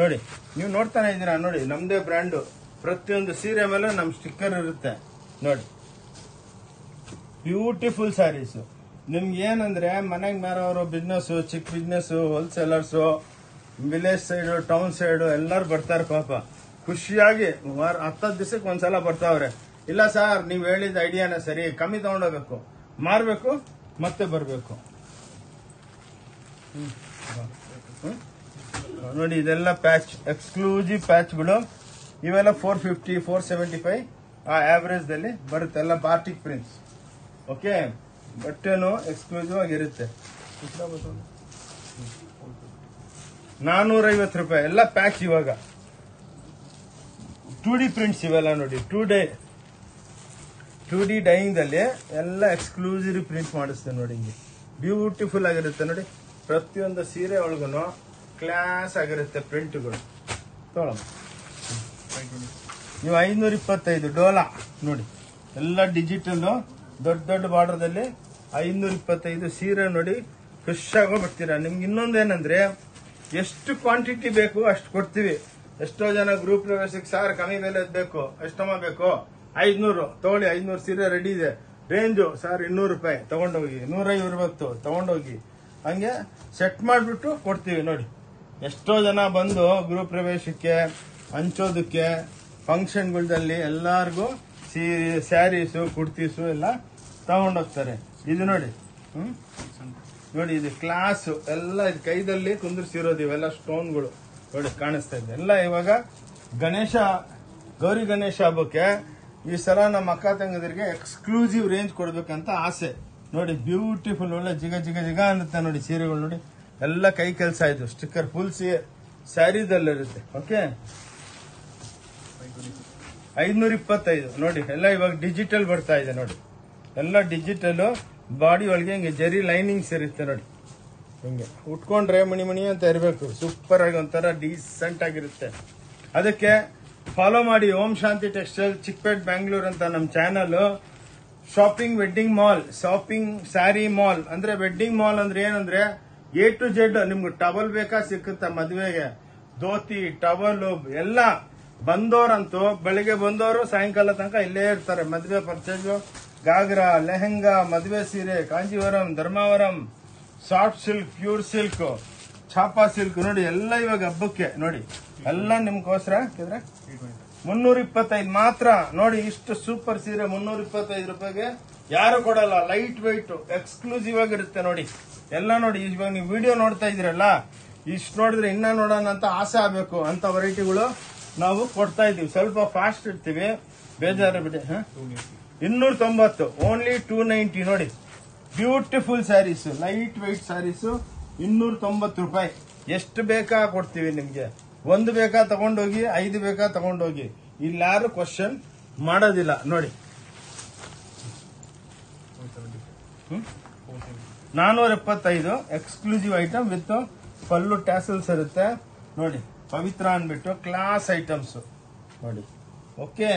[SPEAKER 2] ನೋಡಿ, ನೀವು ನೋಡ್ತಾನೆ ಇದ್ದೀರಾ? ನೋಡಿ, ನಮ್ದೇ ಬ್ರ್ಯಾಂಡು ಪ್ರತಿಯೊಂದು ಸೀರೆ ಮೇಲೆ ನಮ್ ಸ್ಟಿಕ್ಕರ್ ಇರುತ್ತೆ. ನೋಡಿ. ಬ್ಯೂಟಿಫುಲ್ ಸ್ಯಾರೀಸ್ ನಿಮ್ಗೆ ಏನಂದ್ರೆ ಮನೆಗೆ ಮಾರೋರು ಬಿಸ್ನೆಸ್ ಚಿಕ್ಕ business wholesalers village side town side ಎಲ್ಲರೂ ಬರ್ತಾರೆ ಪಾಪ. ಖುಷಿಯಾಗಿ ವಾರ, ಹತ್ತತ್ತು ದಿವಸಕ್ಕೆ ಒಂದ್ಸಲ ಬರ್ತಾವ್ರೆ. ಇಲ್ಲ ಸರ್ ನೀವು ಹೇಳಿದ ಐಡಿಯಾನ ಸರಿ, ಕಮ್ಮಿ ತಗೊಂಡೋಗ್ಬೇಕು. ಮಾರಬೇಕು, ಮತ್ತೆ ಬರಬೇಕು? ನೋಡಿ, ಇದೆಲ್ಲ ಪ್ಯಾಚ್ ಎಕ್ಸ್ಕ್ಲೂಸಿವ್ ಪ್ಯಾಚ್ಗಳು ಇವೆಲ್ಲ four fifty four seventy five ಆ ಆವರೇಜ್ ದಲ್ಲಿ ಬರುತ್ತೆ. ಎಲ್ಲ ಬಾರ್ಟಿಕ್ ಪ್ರಿಂಟ್ಸ್ ಓಕೆ ಬಟ್ಟೆನು ಎಕ್ಸ್ಕ್ಲೂಸಿವ್ ಆಗಿರುತ್ತೆ. ನಾನೂರೈವತ್ತು ರೂಪಾಯಿ. ಎಲ್ಲ ಪ್ಯಾಕ್ಸ್ ಇವಾಗ. ಟೂ ಡಿ ಪ್ರಿಂಟ್ಸ್ ಇವೆಲ್ಲ ನೋಡಿ. Two D two D dyeing ದಲ್ಲಿ ಎಲ್ಲ ಎಕ್ಸ್ಕ್ಲೂಸಿವ್ ಪ್ರಿಂಟ್ ಮಾಡಿಸ್ತೇನೆ ನೋಡಿ ಹಿಂಗೆ. ಬ್ಯೂಟಿಫುಲ್ ಆಗಿರುತ್ತೆ ನೋಡಿ. ಪ್ರತಿಯೊಂದು ಸೀರೆ ಒಳಗೂ ಕ್ಲಾಸ್ ಆಗಿರುತ್ತೆ ಪ್ರಿಂಟ್ಗಳು ತೊಗೊಳಮ್ಮ ನೀವು ಐನೂರ ಇಪ್ಪತ್ತೈದು ಡೋಲಾ ನೋಡಿ. ಎಲ್ಲ ಡಿಜಿಟಲ್ ದೊಡ್ಡ ದೊಡ್ಡ ಬಾರ್ಡರ್ದಲ್ಲಿ ಐನೂರ ಇಪ್ಪತ್ತೈದು ಸೀರೆ ನೋಡಿ ಫ್ರೆಶ್ ಆಗೋ ಬರ್ತೀರಾ? ನಿಮ್ಗೆ ಇನ್ನೊಂದೇನಂದ್ರೆ ಎಷ್ಟು ಕ್ವಾಂಟಿಟಿ ಬೇಕು ಅಷ್ಟು ಕೊಡ್ತೀವಿ. ಎಷ್ಟೋ ಜನ ಗ್ರೂಪ್ ಪ್ರವೇಶಕ್ಕೆ ಸಾರ್ ಕಮ್ಮಿ ಬೆಲೆ ಬೇಕು ಎಷ್ಟಮ್ಮ ಬೇಕು. ಐದ್ನೂರು, ತಗೊಳ್ಳಿ, ಐದ್ನೂರು ಸೀರೆ ರೆಡಿ ಇದೆ. ರೇಂಜು ಸರ್ ಇನ್ನೂರು ರೂಪಾಯಿ. ತಗೊಂಡೋಗಿ, ನೂರೈವತ್ತು, ತಗೊಂಡೋಗಿ. ಹಂಗೆ ಸೆಟ್ ಮಾಡಿಬಿಟ್ಟು ಕೊಡ್ತೀವಿ ನೋಡಿ. ಎಷ್ಟೋ ಜನ ಬಂದು ಗ್ರೂಪ್ ಪ್ರವೇಶಕ್ಕೆ, ಹಂಚೋದಕ್ಕೆ ಫಂಕ್ಷನ್ಗಳಲ್ಲಿ ಎಲ್ಲಾರ್ಗೂ ಸೀರೆ ಸ್ಯಾರೀಸು ಕುರ್ತೀಸು ಎಲ್ಲ ತಗೊಂಡೋಗ್ತಾರೆ. ಇದು ನೋಡಿ. ಹ್ಮ್? ನೋಡಿ, ಇದು ಕ್ಲಾಸ್ ಎಲ್ಲ ಇದು ಕೈದಲ್ಲಿ ಕುಂದಿರ್ಸಿರೋದು ಇವೆಲ್ಲ ಸ್ಟೋನ್ಗಳು ನೋಡಿ, ಕಾಣಿಸ್ತಾ ಇದೆ. ಎಲ್ಲ ಇವಾಗ ಗಣೇಶ, ಗೌರಿ ಗಣೇಶ ಹಬ್ಬಕ್ಕೆ ಈ ಸಲ ನಮ್ಮ ಅಕ್ಕ ತಂಗದರಿಗೆ ಎಕ್ಸ್ಕ್ಲೂಸಿವ್ ರೇಂಜ್ ಕೊಡ್ಬೇಕಂತ ಆಸೆ. ನೋಡಿ ಬ್ಯೂಟಿಫುಲ್ ಒಳ್ಳೆ ಜಿಗ ಜಿಗ ಜಿಗ ಅನ್ನುತ್ತೆ ನೋಡಿ ಸೀರೆಗಳು ನೋಡಿ. ಎಲ್ಲ ಕೈ ಕೆಲಸ ಇದು ಸ್ಟಿಕ್ಕರ್ ಫುಲ್ ಸೀರೆ ಸ್ಯಾರಿದಲ್ಲಿರುತ್ತೆ. ಓಕೆ ಐದ್ನೂರ ಇಪ್ಪತ್ತೈದು. ನೋಡಿ, ಎಲ್ಲ ಇವಾಗ ಡಿಜಿಟಲ್ ಬರ್ತಾ ಇದೆ ನೋಡಿ. ಎಲ್ಲ ಡಿಜಿಟಲ್ ಬಾಡಿ ಒಳಗೆ ಹಿಂಗೆ ಜರಿ ಲೈನಿಂಗ್ಸ್ ಇರುತ್ತೆ ನೋಡಿ. ಹಿಂಗೆ. ಉಟ್ಕೊಂಡ್ರೆ ಮಣಿ ಮಣಿ ಅಂತ ಇರಬೇಕು. ಸೂಪರ್ ಆಗಿ ಒಂಥರ ಡೀಸೆಂಟ್ ಆಗಿರುತ್ತೆ. ಅದಕ್ಕೆ ಫಾಲೋ ಮಾಡಿ ಓಂ ಶಾಂತಿ ಟೆಕ್ಸ್ಟೈಲ್ ಚಿಕ್ಕಪೇಟ್ ಬ್ಯಾಂಗ್ಳೂರ್ ಅಂತ ನಮ್ಮ channel shopping wedding mall shopping sari mall ಅಂದ್ರೆ ವೆಡ್ಡಿಂಗ್ ಮಾಲ್ ಅಂದ್ರೆ ಏನಂದ್ರೆ ಎ ಟು ಜೆಡ್ ನಿಮ್ಗೆ ಟವಲ್ ಬೇಕಾ ಸಿಕ್ಕುತ್ತೆ ಮದುವೆಗೆ? ಧೋತಿ ಟವಲ್ ಎಲ್ಲ. ಬಂದೋರಂತೂ ಬೆಳಿಗ್ಗೆ ಬಂದವರು ಸಾಯಂಕಾಲ ತನಕ ಇಲ್ಲೇ ಇರ್ತಾರೆ. ಮದುವೆ ಪರ್ಚೇಸ್ ಗಾಗ್ರಾ, ಲೆಹೆಂಗಾ, ಮದುವೆ ಸೀರೆ, Kanjeevaram, Dharmavaram, soft silk, pure silk ಛಾಪಾ silk ನೋಡಿ, ಎಲ್ಲ ಇವಾಗ ಹಬ್ಬಕ್ಕೆ ನೋಡಿ. ಎಲ್ಲ ನಿಮ್ಗೋಸ್ಕರ ಹಾಕಿದ್ರೆ ಮುನ್ನೂರ ಇಪ್ಪತ್ತೈದು ಮಾತ್ರ ನೋಡಿ, ಇಷ್ಟು ಸೂಪರ್ ಸೀರೆ ಮುನ್ನೂರ ಇಪ್ಪತ್ತೈದು ರೂಪಾಯಿಗೆ ಯಾರು ಕೊಡಲ್ಲ, ಲೈಟ್ ವೈಟ್ ಎಕ್ಸ್ಕ್ಲೂಸಿವ್ ಆಗಿರುತ್ತೆ ನೋಡಿ. ಎಲ್ಲ ನೋಡಿ, ಇವಾಗ ನೀವು ವಿಡಿಯೋ ನೋಡ್ತಾ ಇದ್ದೀರಲ್ಲ, ಇಷ್ಟು ನೋಡಿದ್ರೆ ಇನ್ನ ನೋಡೋಣ ಅಂತ ಆಸೆ ಆಗ್ಬೇಕು ಅಂತ ವೆರೈಟಿಗಳು ನಾವು ಕೊಡ್ತಾ ಇದೀವಿ ಸ್ವಲ್ಪ ಫಾಸ್ಟ್ ಇರ್ತೀವಿ. ಬೇಜಾರು ಬಿಡಿ ಹಾ? ಇನ್ನೂರ ತೊಂಬತ್ತು ಓನ್ಲಿ ಟೂ ನೈಂಟಿ ನೋಡಿ. Beautiful sarees light white sarees ಇನ್ನೂರ ತೊಂಬತ್ತು ರೂಪಾಯಿ. ಎಷ್ಟು ಬೇಕಾ ಕೊಡ್ತೀವಿ ನಿಮಗೆ? ಒಂದು ಬೇಕಾ ತಗೊಂಡೋಗಿ, ಐದು ಬೇಕಾ ತಗೊಂಡೋಗಿ. ಇಲ್ಲಿ ಯಾರು ಕ್ವಶನ್ ಮಾಡೋದಿಲ್ಲ. ನೋಡಿ. ನಾನೂರ ಎಪ್ಪತ್ತೈದು. Exclusive item with pallu tassels ಇರುತ್ತೆ. ನೋಡಿ, ಪವಿತ್ರ ಅಂದ್ಬಿಟ್ಟು ಕ್ಲಾಸ್ ಐಟಮ್ಸ್ ನೋಡಿ. ಓಕೆ